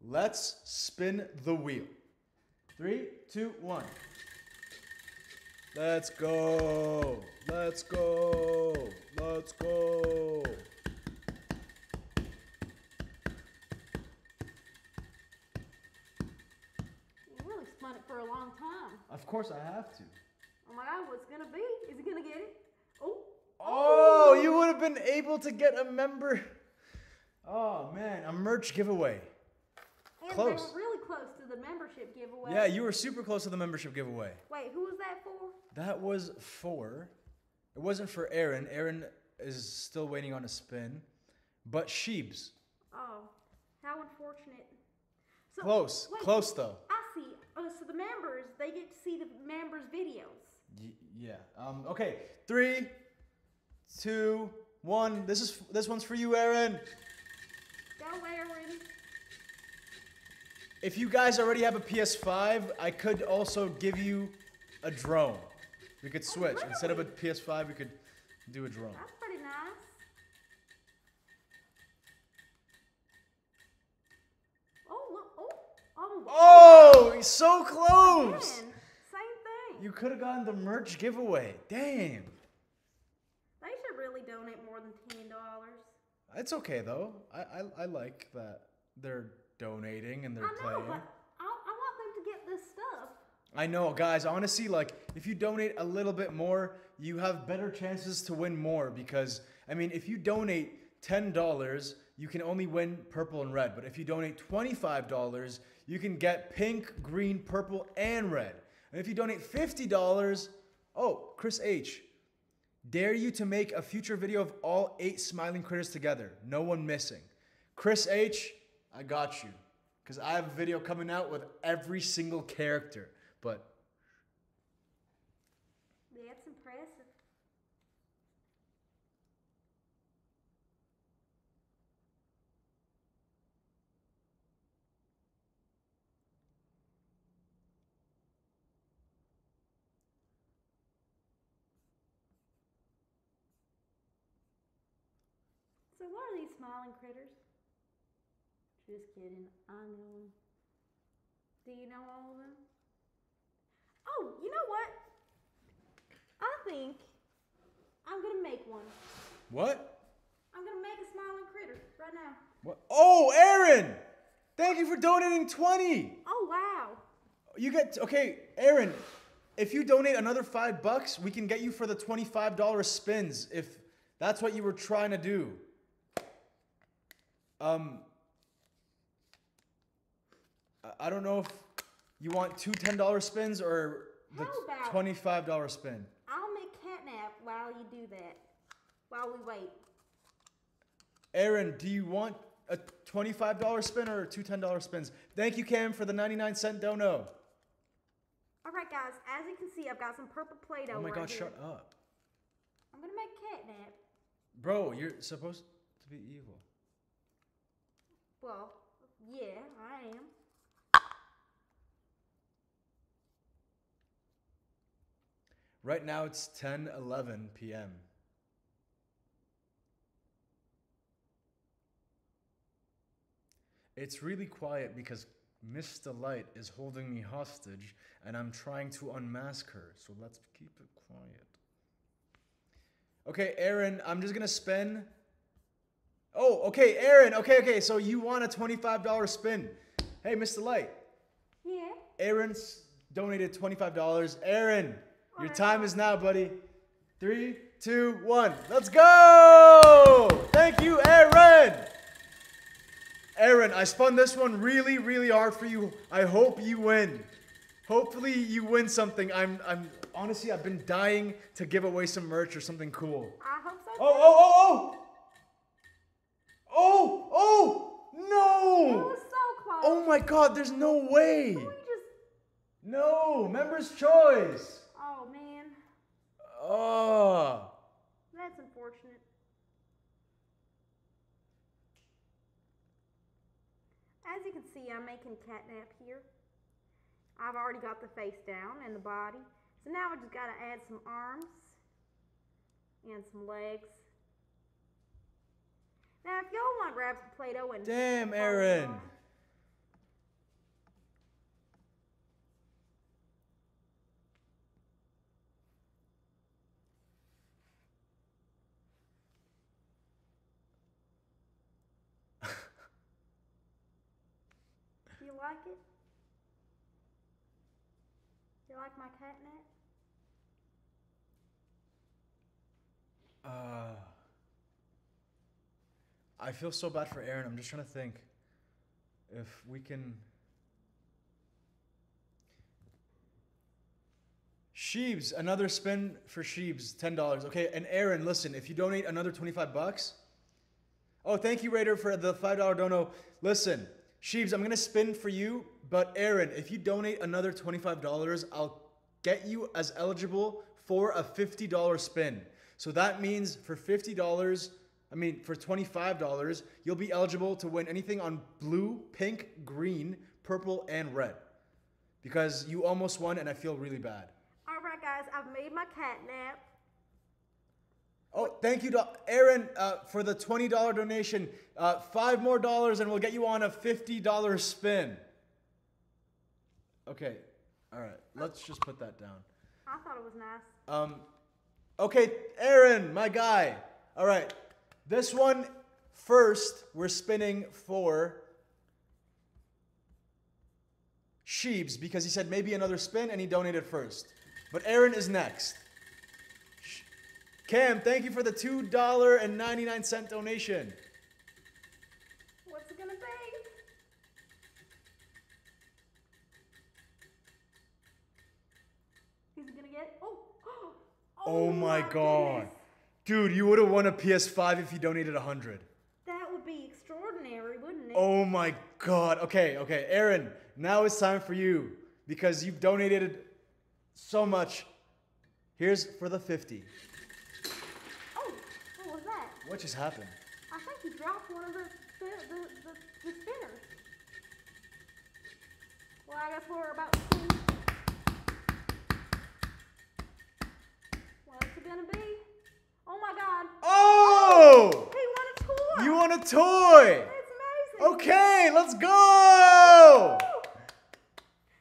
let's spin the wheel. Three, two, one. Let's go. Let's go. Let's go. You really spun it for a long time. Of course I have to. Oh my God, what's gonna be? Gonna get it? Oh. Oh, you oh. would have been able to get a member. Oh man, a merch giveaway. And Close. they were really close to the membership giveaway. Yeah, you were super close to the membership giveaway. Wait, who was that for? That was for. It wasn't for Aaron. Aaron is still waiting on a spin. But Sheebs. Oh, how unfortunate. So, Close. wait, Close though. I see. Oh, so the members, they get to see the members' videos. Yeah. Um, okay. Three, two, one. This is this one's for you, Aaron. Go, Aaron. If you guys already have a PS5, I could also give you a drone. We could switch. Instead of a PS5, we could do a drone. That's pretty nice. Oh, look. Oh, oh. Oh, so close! Thing. You could have gotten the merch giveaway. Damn. They should really donate more than ten dollars. It's okay though. I, I, I like that they're donating and they're I know, playing. but I, I want them to get this stuff. I know, guys. Honestly, like if you donate a little bit more, you have better chances to win more because I mean, if you donate ten dollars, you can only win purple and red. But if you donate twenty-five dollars, you can get pink, green, purple, and red. And if you donate fifty dollars, oh, Chris H. Dare you to make a future video of all eight smiling critters together, no one missing. Chris H, I got you. Because I have a video coming out with every single character. But That's impressive. So what smiling critters? Just kidding. I know 'em. Do you know all of them? Oh, you know what? I think I'm gonna make one. what? I'm gonna make a smiling critter right now. What? Oh, Aaron! Thank you for donating 20. Oh wow! You get okay, Aaron. If you donate another five bucks, we can get you for the twenty-five dollar spins if That's what you were trying to do. Um, I- don't know if you want two $10 spins or the $25 spin. I'll make catnap while you do that. While we wait. Aaron, do you want a $25 spin or two $10 spins? Thank you, Cam, for the 99 cent dono. All right, guys. As you can see, I've got some purple Play-Doh. Oh my right god, here. shut up. I'm gonna make catnap. Bro, you're supposed to be evil. Well, yeah, I am. Right now it's 10 11 p.m. It's really quiet because Miss Delight is holding me hostage and I'm trying to unmask her. So let's keep it quiet. Okay, Aaron, I'm just gonna spin. Oh, okay, Aaron. Okay, okay. So you want a $25 spin. Hey, Miss Delight. Yeah. Aaron's donated $25. Aaron, your time is now, buddy. Three, two, one. Let's go! Thank you, Aaron! Aaron, I spun this one really, really hard for you. I hope you win. Hopefully you win something. I'm I'm honestly I've been dying to give away some merch or something cool. I hope so. Oh, oh, oh, oh! Oh, oh! It No! was so close. Oh my god, there's no way! Just. No, member's choice. Oh man, Oh. that's unfortunate. As you can see, I'm making catnap here. I've already got the face down and the body. So now I just gotta add some arms and some legs. Now, if y'all want to grab some Play-Doh and Damn, Aaron. Do you like it? Do you like my catnap? Uh, I feel so bad for Aaron. I'm just trying to think if we can. Sheebs, another spin for Sheebs, ten dollars. Okay, and Aaron, listen, if you donate another twenty-five bucks. Oh, thank you, Raider, for the five dollar dono. Listen, Sheebs, I'm gonna spin for you, but Aaron, if you donate another twenty-five dollars, I'll get you as eligible for a fifty dollar spin. So that means for fifty dollars, I mean for twenty-five dollars, you'll be eligible to win anything on blue, pink, green, purple, and red. Because you almost won, and I feel really bad. All right, guys, I've made my catnap. Oh, thank you, to Aaron, uh, for the $20 donation. Uh, five more dollars, and we'll get you on a $50 spin. Okay, all right, let's just put that down. I thought it was nice. Um, okay, Aaron, my guy. All right, this one first, we're spinning for Sheebs because he said maybe another spin and he donated first. But Aaron is next. Cam, thank you for the $2.99 donation. What's it gonna be? It gonna get? Oh, Oh, oh my, god. goodness. Dude, you would have won a PS5 if you donated 100. That would be extraordinary, wouldn't it? Oh my god. Okay, okay. Aaron, now it's time for you because you've donated so much. Here's for the 50. Oh, what was that? What just happened? I think you dropped one of the the, the, the, the spinners. Well, I guess we're about to see. What's it gonna be? Oh my god. Oh! He won a toy! You want a toy? That's amazing! Okay, let's go!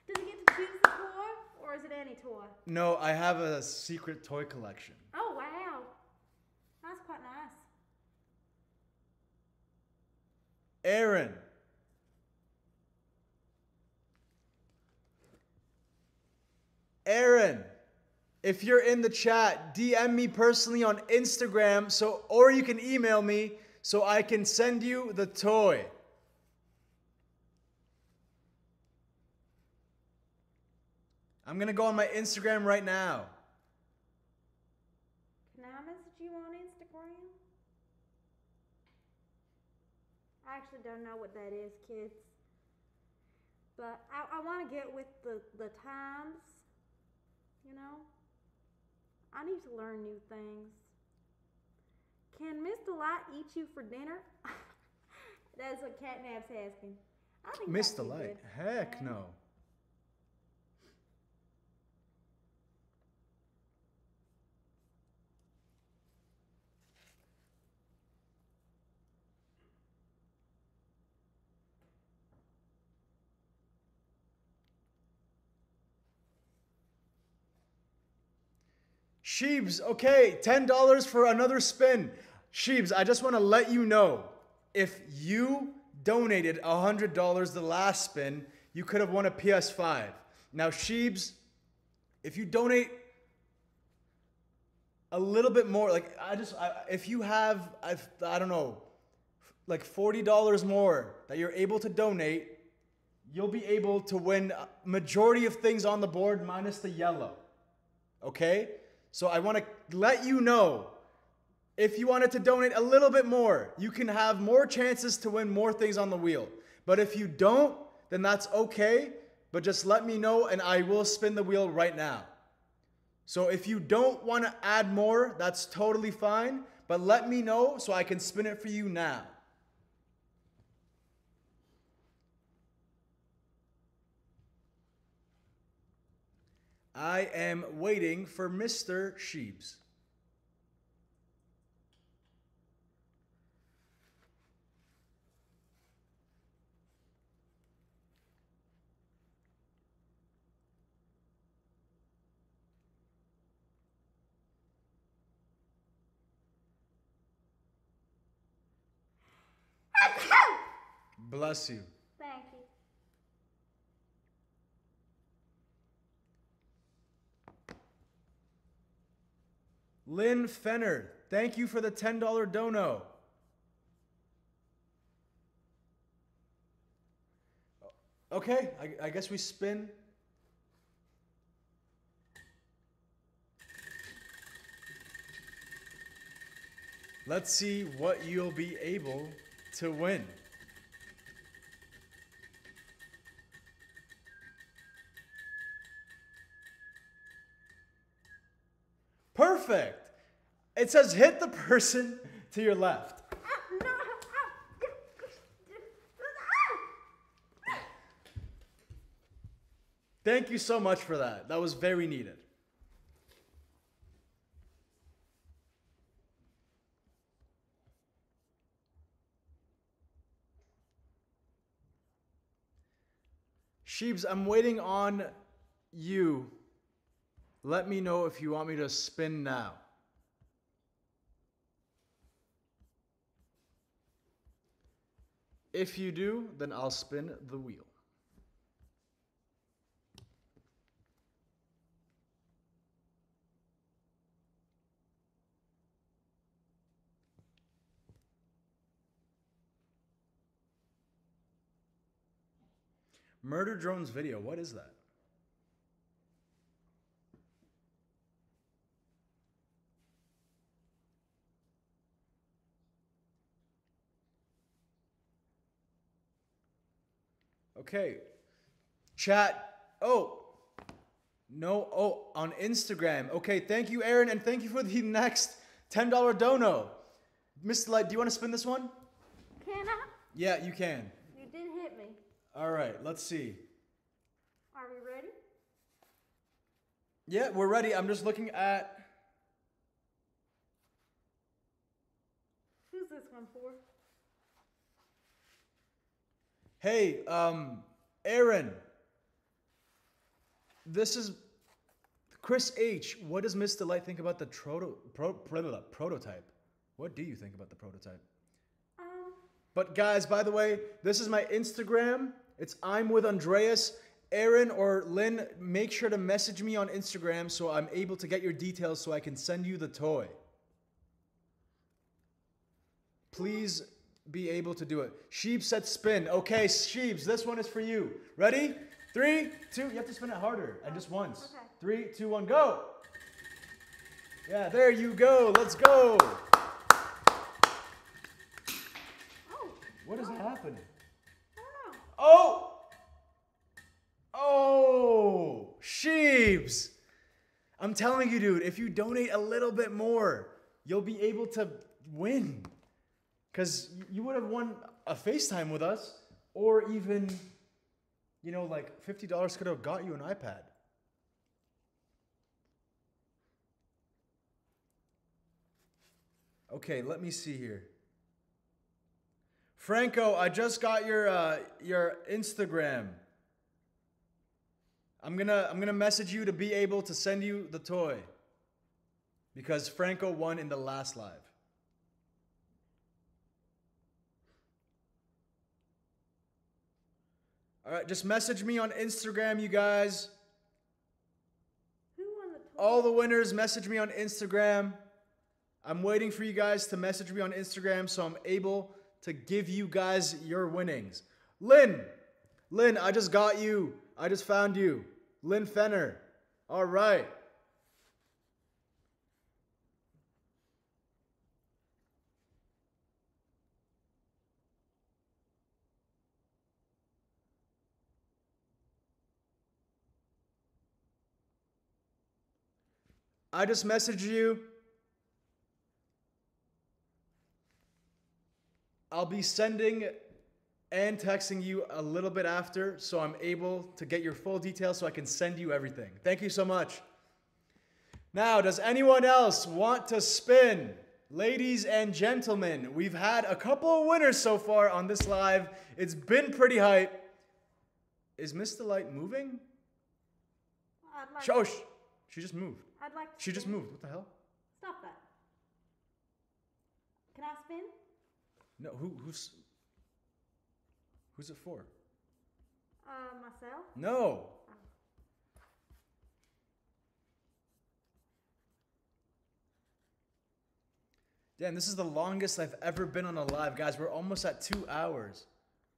Does he get to choose the toy, or is it any toy? No, I have a secret toy collection. Oh wow, that's quite nice. Aaron. Aaron, if you're in the chat, DM me personally on Instagram so or you can email me so I can send you the toy. I'm going to go on my Instagram right now. Can I message you on Instagram? I actually don't know what that is, kids. But I, I want to get with the, the times, you know? I need to learn new things. Can Miss Delight eat you for dinner? That's what Catnap's asking. I think Miss Delight. Heck no. Sheebs, okay, $10 for another spin. Sheebs, I just want to let you know if you donated $100 the last spin, you could have won a PS5. Now, Sheebs, if you donate a little bit more, like I just, I, if you have, I've, I don't know, like $40 more that you're able to donate, you'll be able to win majority of things on the board minus the yellow. Okay? So I want to let you know if you wanted to donate a little bit more, you can have more chances to win more things on the wheel. But if you don't, then that's okay. But just let me know and I will spin the wheel right now. So if you don't want to add more, that's totally fine. But let me know so I can spin it for you now. I am waiting for Mr. Sheebs. Bless you. You. Lynn Fenner, thank you for the $10 dono. Okay, I, I guess we spin. Let's see what you'll be able to win. Perfect. It says hit the person to your left. Thank you so much for that. That was very needed. Sheebs, I'm waiting on you. Let me know if you want me to spin now. If you do, then I'll spin the wheel. Murder Drones video, what is that? Okay. Chat. Oh. No. Oh, on Instagram. Okay. Thank you, Aaron, and thank you for the next $10 dono. Mr. Light, do you want to spin this one? Can I? Yeah, you can. You did hit me. All right. Let's see. Are we ready? Yeah, we're ready. I'm just looking at. Who's this one for? Hey, um, Aaron. This is Chris H. What does Miss Delight think about the troto, pro, pro- prototype? What do you think about the prototype? Um, But guys, by the way, this is my Instagram. It's I'm with Andreas. Aaron or Lynn, make sure to message me on Instagram so I'm able to get your details so I can send you the toy. Please be able to do it. Sheep said spin. Okay, Sheeps, this one is for you. Ready? Three, two, you have to spin it harder and just once. Okay. Three, two, one, go. Yeah, there you go. Let's go. Oh, What is happening? I. Oh! Oh! Sheeps! I'm telling you, dude, if you donate a little bit more, you'll be able to win. Because you would have won a FaceTime with us, or even, you know, like $50 could have got you an iPad. Okay, let me see here. Franco, I just got your uh, your Instagram. I'm gonna I'm gonna message you to be able to send you the toy. Because Franco won in the last live. All right, just message me on Instagram, you guys. Who won the toy? All the winners, message me on Instagram. I'm waiting for you guys to message me on Instagram so I'm able to give you guys your winnings. Lynn, Lynn, I just got you. I just found you. Lynn Fenner. All right. I just messaged you. I'll be sending and texting you a little bit after so I'm able to get your full details so I can send you everything. Thank you so much. Now, does anyone else want to spin? Ladies and gentlemen, we've had a couple of winners so far on this live. It's been pretty hype. Is Miss Delight moving? Uh, I'd like, Oh, she just moved. I'd like to She just moved. What the hell? Stop that. Can I spin? No, who, who's who's it for? Uh, myself? No. Damn, this is the longest I've ever been on a live, guys. We're almost at two hours.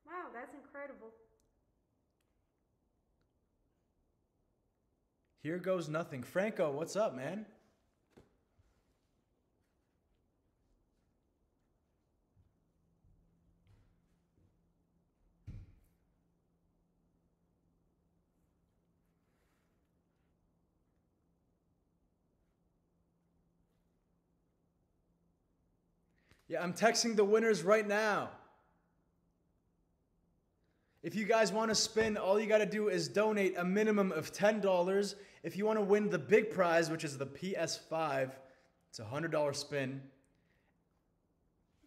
Wow, that's incredible. Here goes nothing. Franco, what's up, man? Yeah, I'm texting the winners right now. If you guys want to spin, all you got to do is donate a minimum of $10. If you want to win the big prize, which is the PS5, it's a $100 spin.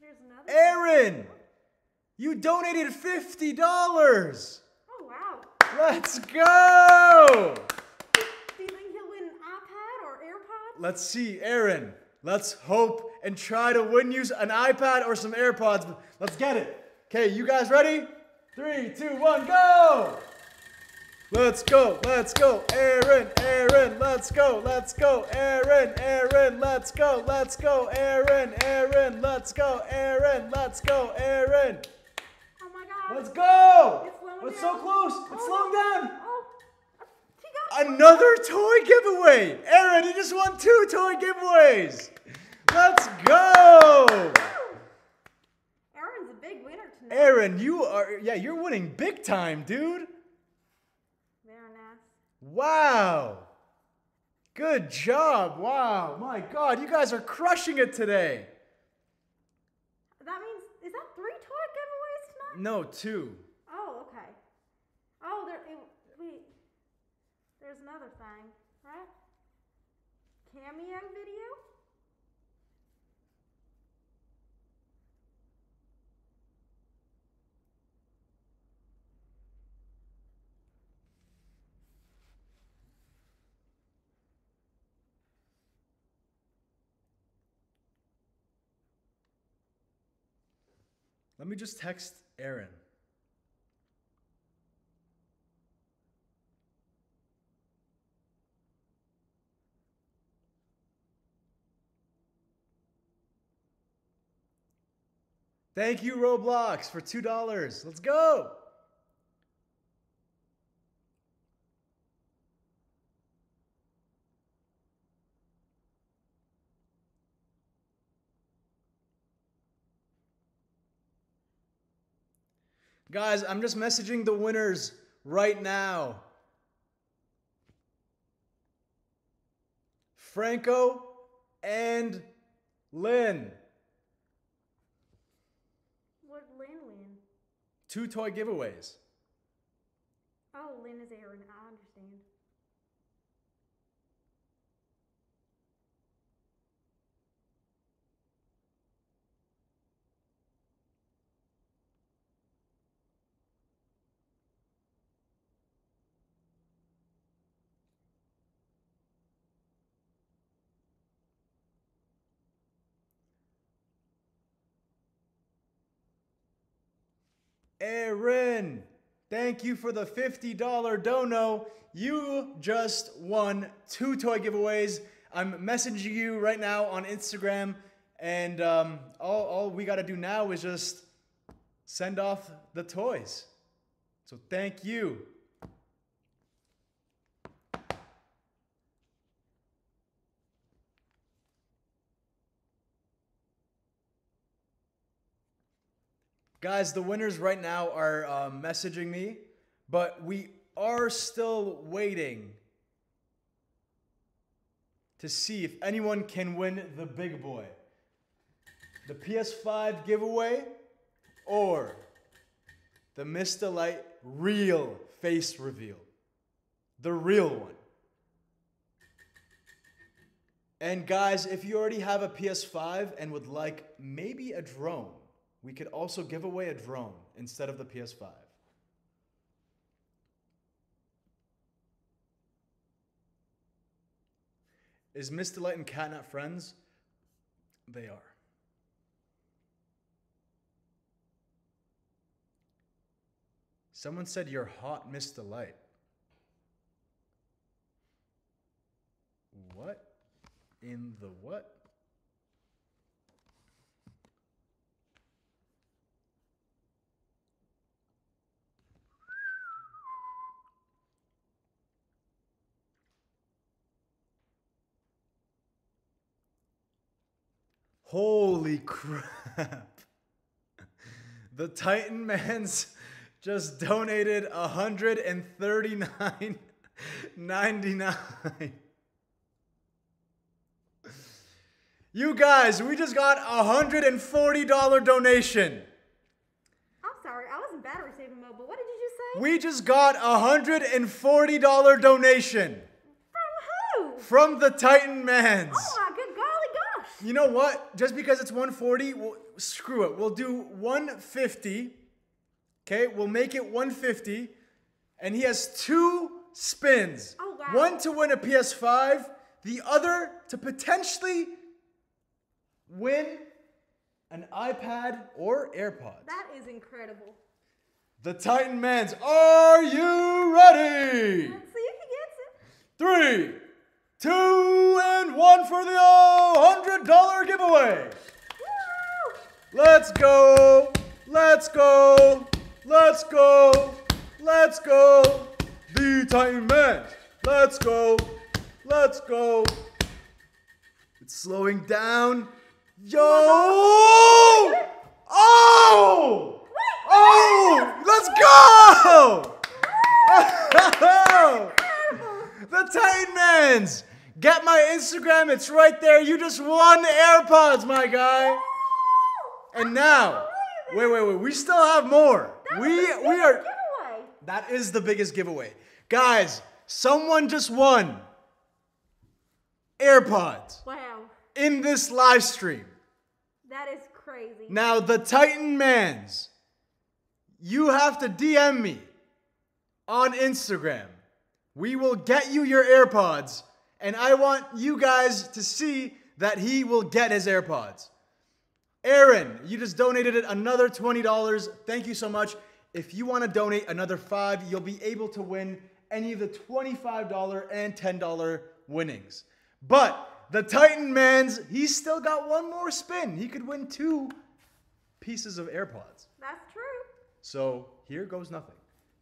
Another. Aaron, you donated $50. Oh, wow. Let's go. Do you think he'll win an iPad or AirPods? Let's see, Aaron. Let's hope and try to win you an iPad or some AirPods. Let's get it. Okay, you guys ready? Three, two, one, go! Let's go, let's go, Aaron, Aaron, let's go, let's go, Aaron, Aaron, let's go, let's go, Aaron, Aaron, let's go, Aaron, let's go, Aaron. Oh my God. Let's go! It's It's so close, it's Oh, slowing down. Oh, Another toy giveaway! Aaron, you just won two toy giveaways! Let's go! Aaron's a big winner tonight. Aaron, you are, yeah, you're winning big time, dude. Wow. Good job. Wow. My God, you guys are crushing it today. That means, is that three toy giveaways tonight? No, two. Oh, okay. Oh, there, it, wait. There's another thing, right? Cameo video? me just text Aaron. Thank you, Roblox, for $2. Let's go. Guys, I'm just messaging the winners right now. Franco and Lynn. What did Lynn win? Two toy giveaways. Oh, Lynn is Aaron. I understand. Aaron, thank you for the $50 dono. You just won two toy giveaways. I'm messaging you right now on Instagram, and um, all, all we got to do now is just send off the toys. So thank you. Guys, the winners right now are uh, messaging me, but we are still waiting to see if anyone can win the big boy. The PS5 giveaway or the Mr. Light real face reveal. The real one. And guys, if you already have a PS5 and would like maybe a drone, we could also give away a drone instead of the PS5. Is Mr. Light and Cat not friends? They are. Someone said you're hot, Mr. Light. What? In the what? Holy crap. The Titan Mans just donated 139.99. You guys, we just got a $140 donation. I'm sorry, I wasn't battery saving mode, but what did you just say? We just got a $140 donation From who? from the Titan Mans. Oh my good golly gosh. You know what? Just because it's 140, we'll, screw it. We'll do 150. Okay, we'll make it 150. And he has two spins. Oh, wow. One to win a PS5, the other to potentially win an iPad or AirPods. That is incredible. The Titan Mans, are you ready? Let's see if he gets it. Three, two, and one for the $100 giveaway. Let's go. Let's go. Let's go. Let's go. The Titan Man. Let's go. Let's go. It's slowing down. Yo! Oh! Oh! Let's go! the Titan Mans. Get my Instagram. It's right there. You just won AirPods, my guy. And now, wait, wait, wait. We still have more. That We we are. giveaway. That is the biggest giveaway, guys. Someone just won AirPods Wow, in this live stream. that is crazy. Now the Titan Mans, you have to DM me on Instagram. We will get you your AirPods, and I want you guys to see that he will get his AirPods. Aaron, you just donated it another $20. Thank you so much. If you want to donate another 5, you'll be able to win any of the $25 and $10 winnings. But the Titan Mans, he's still got one more spin. He could win two pieces of AirPods. That's true. So here goes nothing.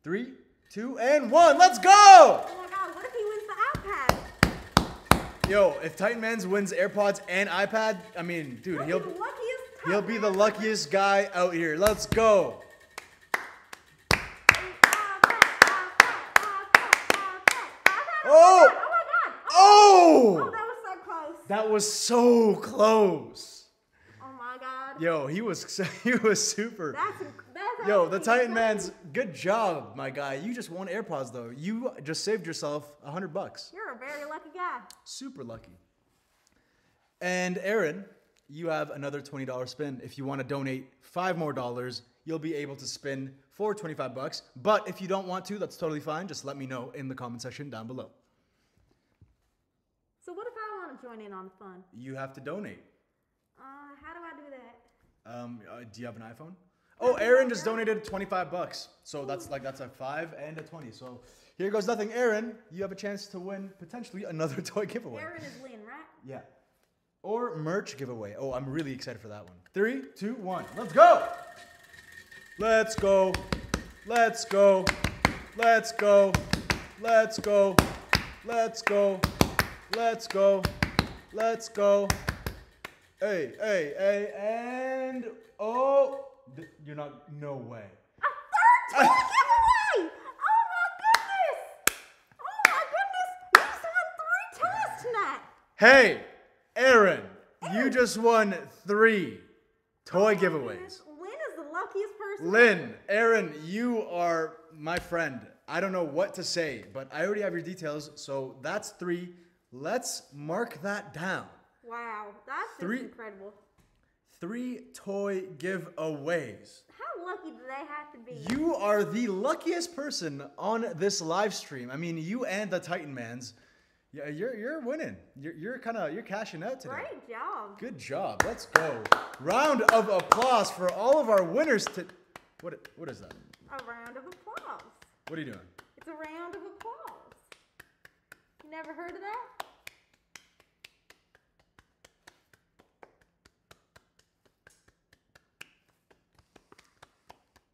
Three, two, and one. Let's go! Oh my god, what if he wins the iPad? Yo, if Titan Mans wins AirPods and iPad, I mean, dude, He'll he'll be the luckiest. he'll be the luckiest guy out here. Let's go. Oh! Oh, oh my god! Oh! oh! Oh, that was so close. That was so close. Oh my god. Yo, he was he was super. That's Yo, the Titan. Man's good job, my guy. You just won AirPods though. You just saved yourself a hundred bucks. You're a very lucky guy. Super lucky. And Aaron, you have another $20 spin. If you want to donate five more dollars, you'll be able to spin for 25 bucks. But if you don't want to, that's totally fine. Just let me know in the comment section down below. So what if I want to join in on the fun? You have to donate. Uh, how do I do that? Um, uh, do you have an iPhone? Oh, Aaron just donated 25 bucks. So that's like that's a 5 and a 20. So here goes nothing. Aaron, you have a chance to win potentially another toy giveaway. Aaron is Lynn, right? Yeah. Or merch giveaway. Oh, I'm really excited for that one. Three, two, one. Let's go! Let's go. Let's go. Let's go. Let's go. Let's go. Let's go. Let's go. Hey, hey, hey, and oh, th- you're not. No way. A third toy giveaway! Oh my goodness! Oh my goodness! You just won three toys tonight. Hey, Aaron, you just won three toy oh giveaways. Lynn is the luckiest person. Lynn, Aaron, you are my friend. I don't know what to say, but I already have your details, so that's three. Let's mark that down. Wow, that's Three- incredible. Three toy giveaways. How lucky do they have to be? You are the luckiest person on this live stream. I mean, you and the Titan Mans. Yeah, you're you're winning. You're you're kind of you're cashing out today. Great job. Good job. Let's go. Round of applause for all of our winners. To what what is that? A round of applause. What are you doing? It's a round of applause. You never heard of that?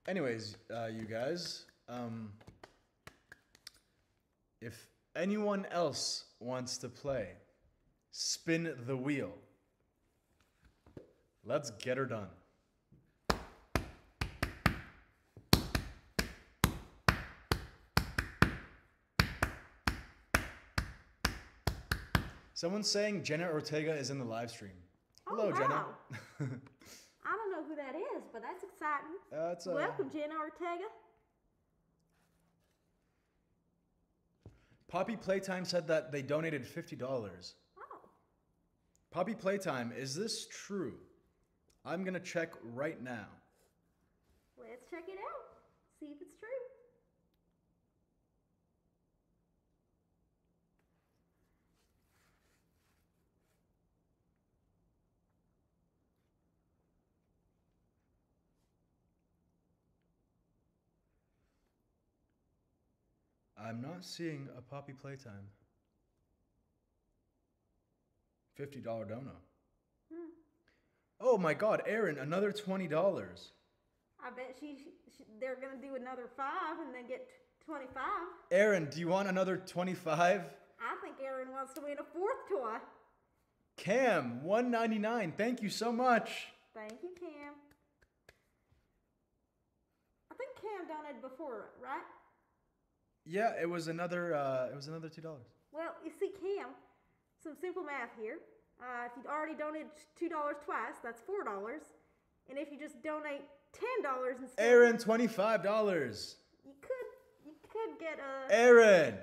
Anyways, uh, you guys, um, if anyone else wants to play, spin the wheel. Let's get her done. Someone's saying Jenna Ortega is in the live stream. Oh, Hello, Jenna. I don't know who that is, but that's exciting. Uh, it's, uh, Welcome, Jenna Ortega. Poppy Playtime said that they donated fifty dollars. Oh, Poppy Playtime, is this true? I'm gonna check right now. let's check it out. See if it's true. I'm not seeing a Poppy Playtime. $50 dono. Hmm. Oh my god, Aaron, another $20. I bet she, she they're gonna do another five and then get twenty-five. Aaron, do you want another 25? I think Aaron wants to win a fourth toy. Cam, 199. Thank you so much. Thank you, Cam. I think Cam donated before, right? Yeah, it was another uh it was another $2. Well, you see, Cam, some simple math here. Uh, if you'd already donated two dollars twice, that's four dollars. And if you just donate ten dollars instead, Aaron, $25. you could you could get a. Aaron,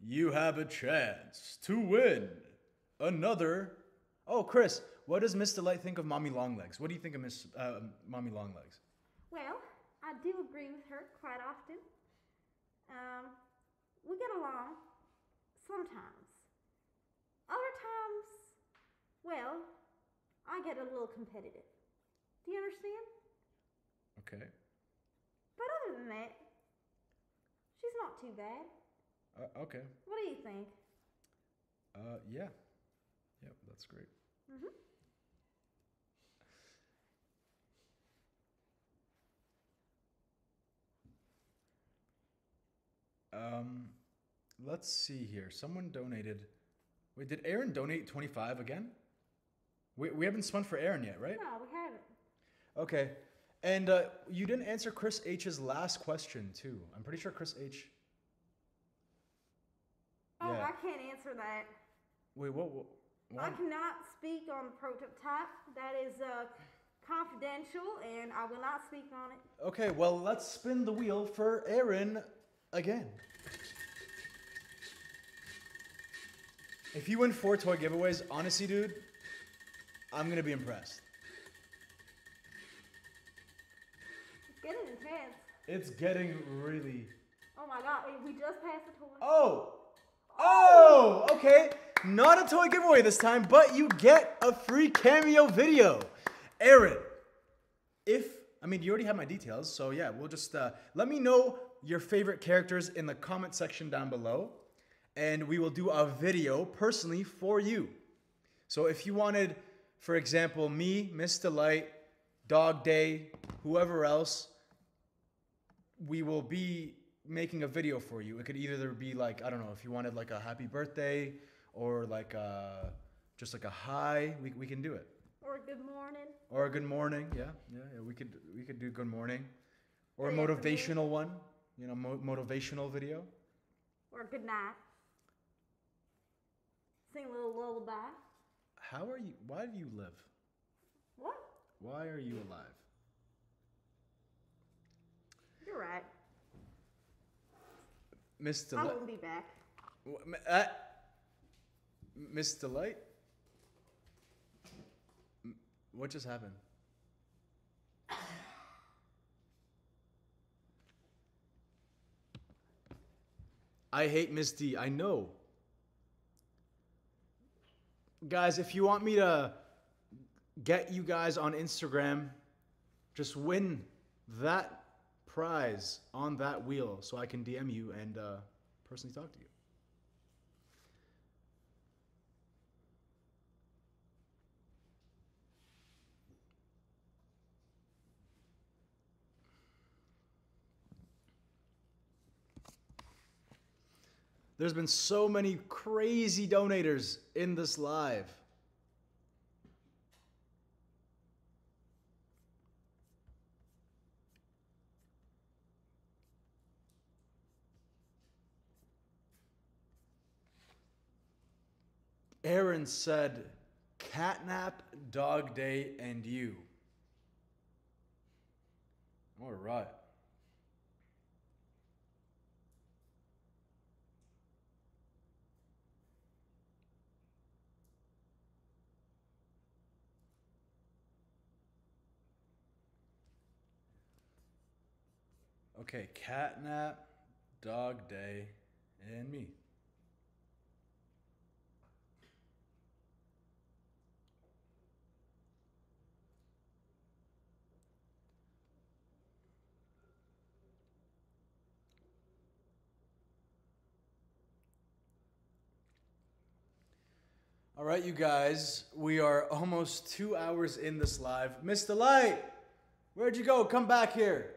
you have a chance to win another. Oh, Chris, what does Miss Delight think of Mommy Longlegs? What do you think of Miss uh, Mommy Longlegs? Well, I do agree with her quite often. Um, we get along sometimes. Other times, well, I get a little competitive. Do you understand? Okay. But other than that, she's not too bad. Uh, okay. What do you think? Uh, yeah. Yep, that's great. Um, let's see here. Someone donated. Wait, did Aaron donate 25 again? We, we haven't spun for Aaron yet, right? No, we haven't. Okay. And uh, you didn't answer Chris H's last question, too. I'm pretty sure Chris H. Oh, Yeah. I can't answer that. Wait, what? what I cannot speak on the prototype. That is uh, confidential, and I will not speak on it. Okay, well, let's spin the wheel for Aaron again. If you win four toy giveaways, honestly, dude, I'm gonna be impressed. It's getting intense. It's getting really. Oh my god, we just passed the toy. Oh! Oh! Okay, not a toy giveaway this time, but you get a free cameo video. Aaron, if, I mean, you already have my details, so yeah, we'll just, uh, let me know your favorite characters in the comment section down below, and we will do a video personally for you. So if you wanted, for example, me, Miss Delight, Dog Day, whoever else, we will be making a video for you. It could either be like I don't know if you wanted like a happy birthday or like a, just like a hi. We, we can do it Or a good morning. or a good morning. Yeah, yeah, yeah. We could we could do good morning or a motivational one. You know, mo- motivational video. Or good night. Sing a little lullaby. How are you? Why do you live? What? Why are you alive? You're right. Miss Delight. I Delight. will be back. Wh- m- uh, Miss Delight. What just happened? I hate Miss D. I know. Guys, if you want me to get you guys on Instagram, just win that prize on that wheel so I can DM you and uh, personally talk to you. There's been so many crazy donators in this live. Aaron said, catnap, dog day, and you. All right. Okay, catnap, dog day, and me. All right, you guys, we are almost two hours in this live. Mr. Light, where'd you go? Come back here.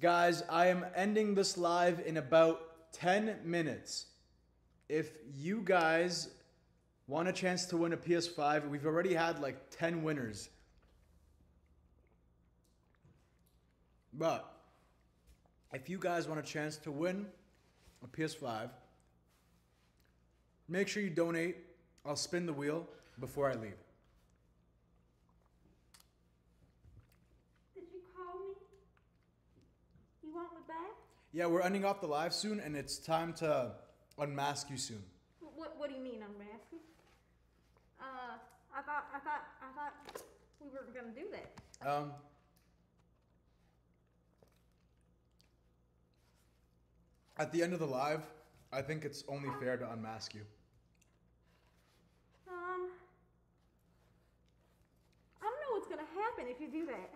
Guys, I am ending this live in about 10 minutes. If you guys want a chance to win a PS5, we've already had like 10 winners. But if you guys want a chance to win a PS5, make sure you donate. I'll spin the wheel before I leave. Did you call me? You want me back? Yeah, we're ending off the live soon, and it's time to unmask you soon. What What do you mean I'm? Uh, I thought I thought I thought we weren't gonna do that. Um, at the end of the live, I think it's only fair to unmask you. Um, I don't know what's gonna happen if you do that.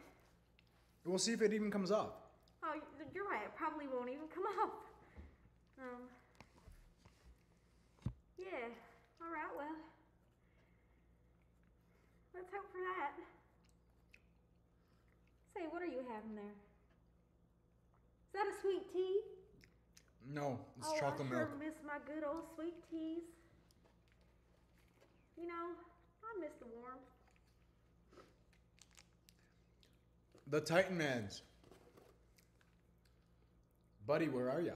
We'll see if it even comes off. Oh, you're right. It probably won't even come up. Um. Yeah. All right. Well. Let's hope for that. Say, what are you having there? Is that a sweet tea? No, it's oh, chocolate I sure milk. miss my good old sweet teas. You know, I miss the warmth. The Titan Mans. Buddy, where are ya?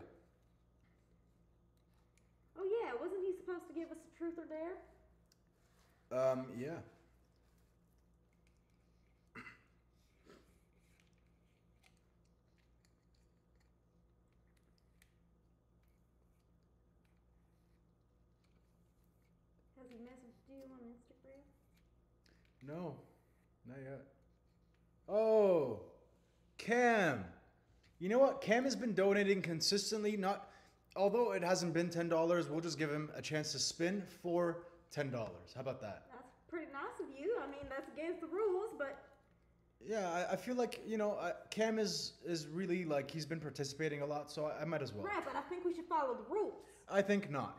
Oh yeah, wasn't he supposed to give us a truth or dare? Um, yeah. Has he messaged you on Instagram? No, not yet. Oh, Cam. You know what? Cam has been donating consistently. Not, although it hasn't been ten dollars, we'll just give him a chance to spin for ten dollars. How about that? That's pretty nice of you. I mean, that's against the rules, but Yeah, I, I feel like you know uh, Cam is is really like he's been participating a lot, so I, I might as well. right. But I think we should follow the rules. I think not.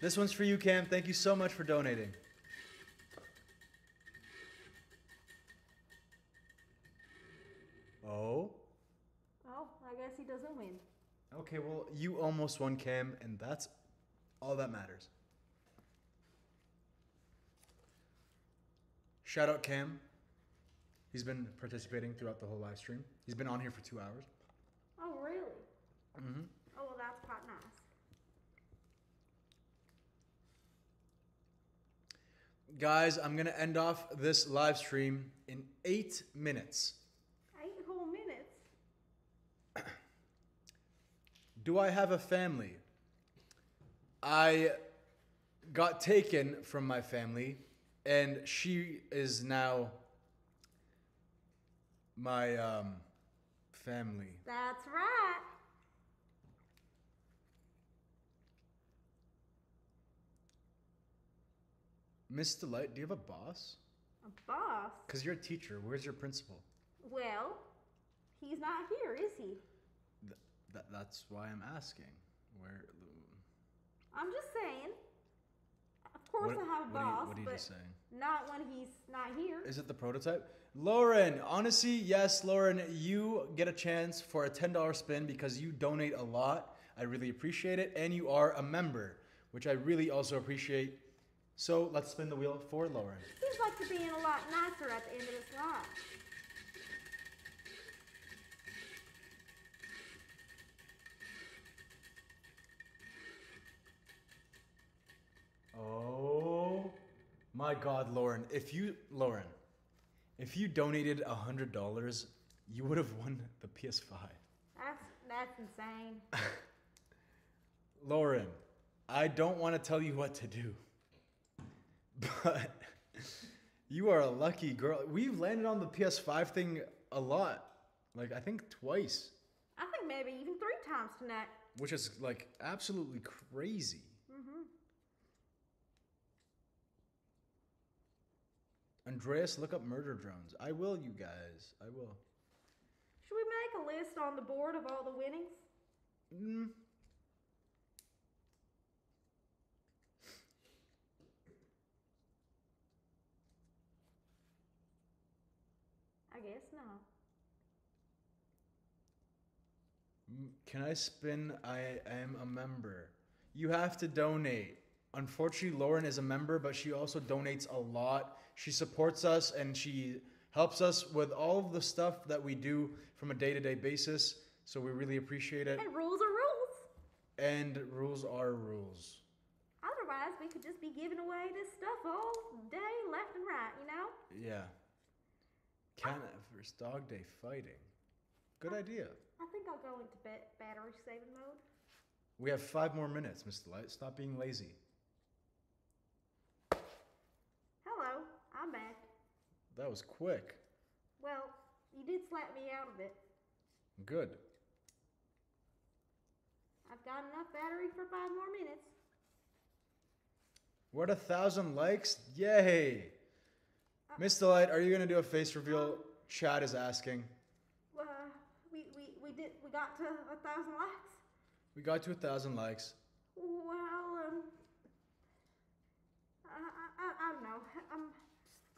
This one's for you, Cam. Thank you so much for donating. Oh. He doesn't win. Okay, well, you almost won, Cam, and that's all that matters. Shout out Cam. He's been participating throughout the whole live stream. He's been on here for two hours. Oh, really? Mm-hmm. Oh, well, that's quite nice. Guys, I'm gonna end off this live stream in eight minutes. Eight whole minutes. Do I have a family? I got taken from my family, and she is now my um, family. That's right. Miss Delight, do you have a boss? A boss. Because you're a teacher. Where's your principal? Well, he's not here, is he? Th- that, that's why I'm asking. Where? I'm just saying. Of course, what, I have a what are you- boss, what are you saying? not when he's not here. Is it the prototype? Lauren, honestly, yes, Lauren, you get a chance for a $10 spin because you donate a lot. I really appreciate it. And you are a member, which I really also appreciate. So let's spin the wheel for Lauren. Seems like you're being a lot nicer at the end of this life. Oh my God, Lauren. If you, Lauren, if you donated a $100, you would have won the PS5. That's that's insane. Lauren, I don't want to tell you what to do, but you are a lucky girl. We've landed on the PS5 thing a lot, like I think twice, I think maybe even three times tonight. which is like absolutely crazy. Mm-hmm. Andreas, look up murder drones. I will, you guys. I will. Should we make a list on the board of all the winnings? Mm. I guess not. Can I spin? I am a member. You have to donate. Unfortunately, Lauren is a member, but she also donates a lot. She supports us and she helps us with all of the stuff that we do from a day to day basis. So we really appreciate it. And rules are rules. And rules are rules. Otherwise, we could just be giving away this stuff all day, left and right, you know? Yeah. CatNap versus Dog Day fighting. Good idea. I think I'll go into battery saving mode. We have five more minutes, Mr. Light. Stop being lazy. Hello, I'm back. That was quick. Well, you did slap me out of it. Good. I've got enough battery for five more minutes. We're a thousand likes. Yay! Miss Delight, are you gonna do a face reveal? Chad is asking. Uh, we, we, we did we got to a thousand likes. We got to a thousand likes. Well, um, I, I, I, don't know. I'm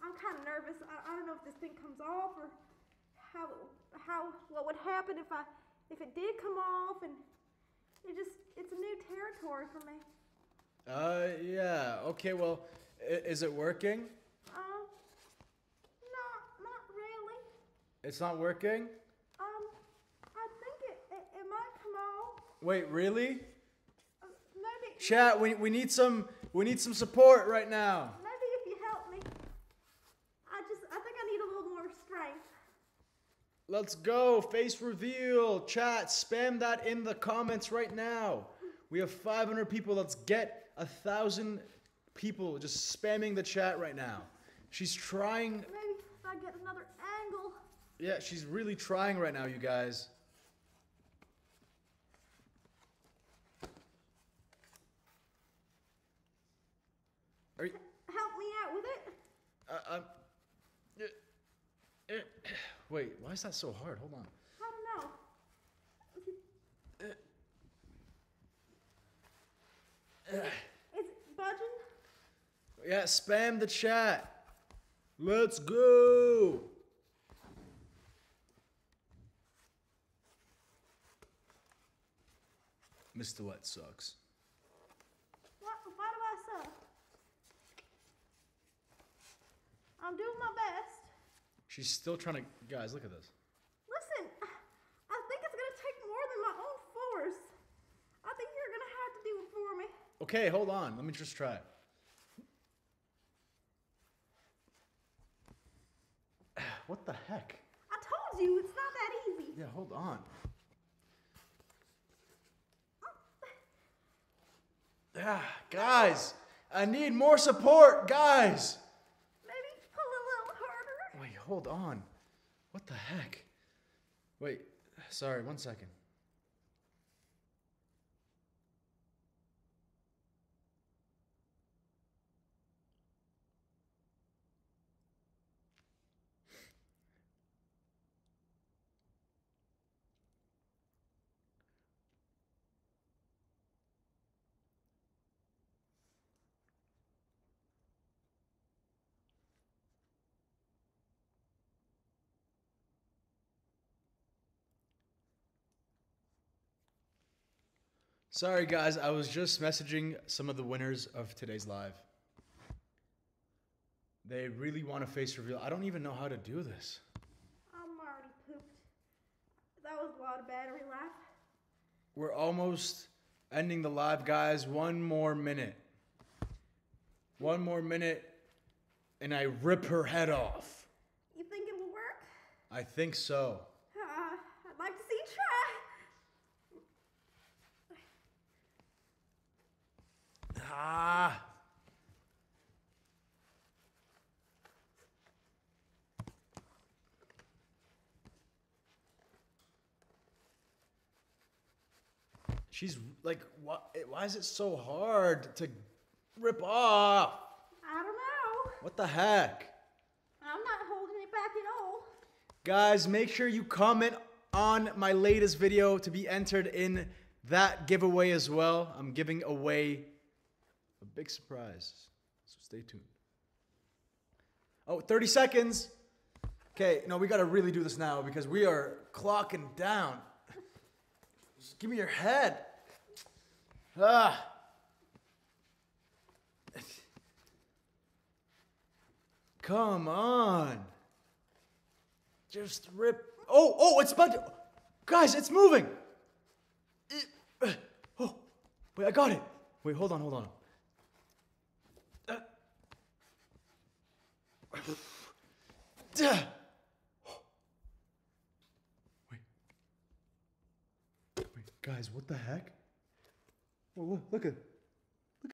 I'm kind of nervous. I, I don't know if this thing comes off or how how what would happen if I if it did come off and It just, it's a new territory for me. Uh, yeah. Okay, well, i- is it working? Um, not, not really. It's not working? Um, I think it, it, it might come on. Wait, really? Uh, maybe, Chat, we, we need some we need some support right now. maybe if you help me. I just, I think I need a little more strength. Let's go. Face reveal. Chat, spam that in the comments right now. We have 500 people. Let's get a thousand people just spamming the chat right now. She's trying. Maybe if I get another angle. Yeah, she's really trying right now, you guys. Are you, Help me out with it. uh, uh, wait, why is that so hard? Hold on. I don't know. Uh. Is it budging? Yeah, spam the chat. Let's go. Mr. Wet sucks. What, why do I suck? I'm doing my best. She's still trying to. Guys, look at this. Listen, I think it's gonna take more than my own force. I think you're gonna have to do it for me. Okay, hold on. Let me just try. What the heck? I told you it's not that easy. Yeah, hold on. Yeah, guys, I need more support, guys. Maybe pull a little harder. Wait, hold on. What the heck? Wait, sorry, one second. Sorry, guys, I was just messaging some of the winners of today's live. They really want a face reveal. I don't even know how to do this. I'm already pooped. That was a lot of battery life. We're almost ending the live, guys. One more minute. One more minute, and I rip her head off. You think it will work? I think so. Uh, I'd like to see you try. Ah. She's like, why, why is it so hard to rip off? I don't know. What the heck? I'm not holding it back at all. Guys, make sure you comment on my latest video to be entered in that giveaway as well. I'm giving away big surprise. So stay tuned. Oh, 30 seconds. Okay, no, we got to really do this now because we are clocking down. Just give me your head. Ah. Come on. Just rip. Oh, oh, it's about to. Guys, it's moving. Uh, Oh, wait, I got it. Wait, hold on, hold on. Uh. Duh. Wait. Wait, guys, what the heck? Oh, look, look at.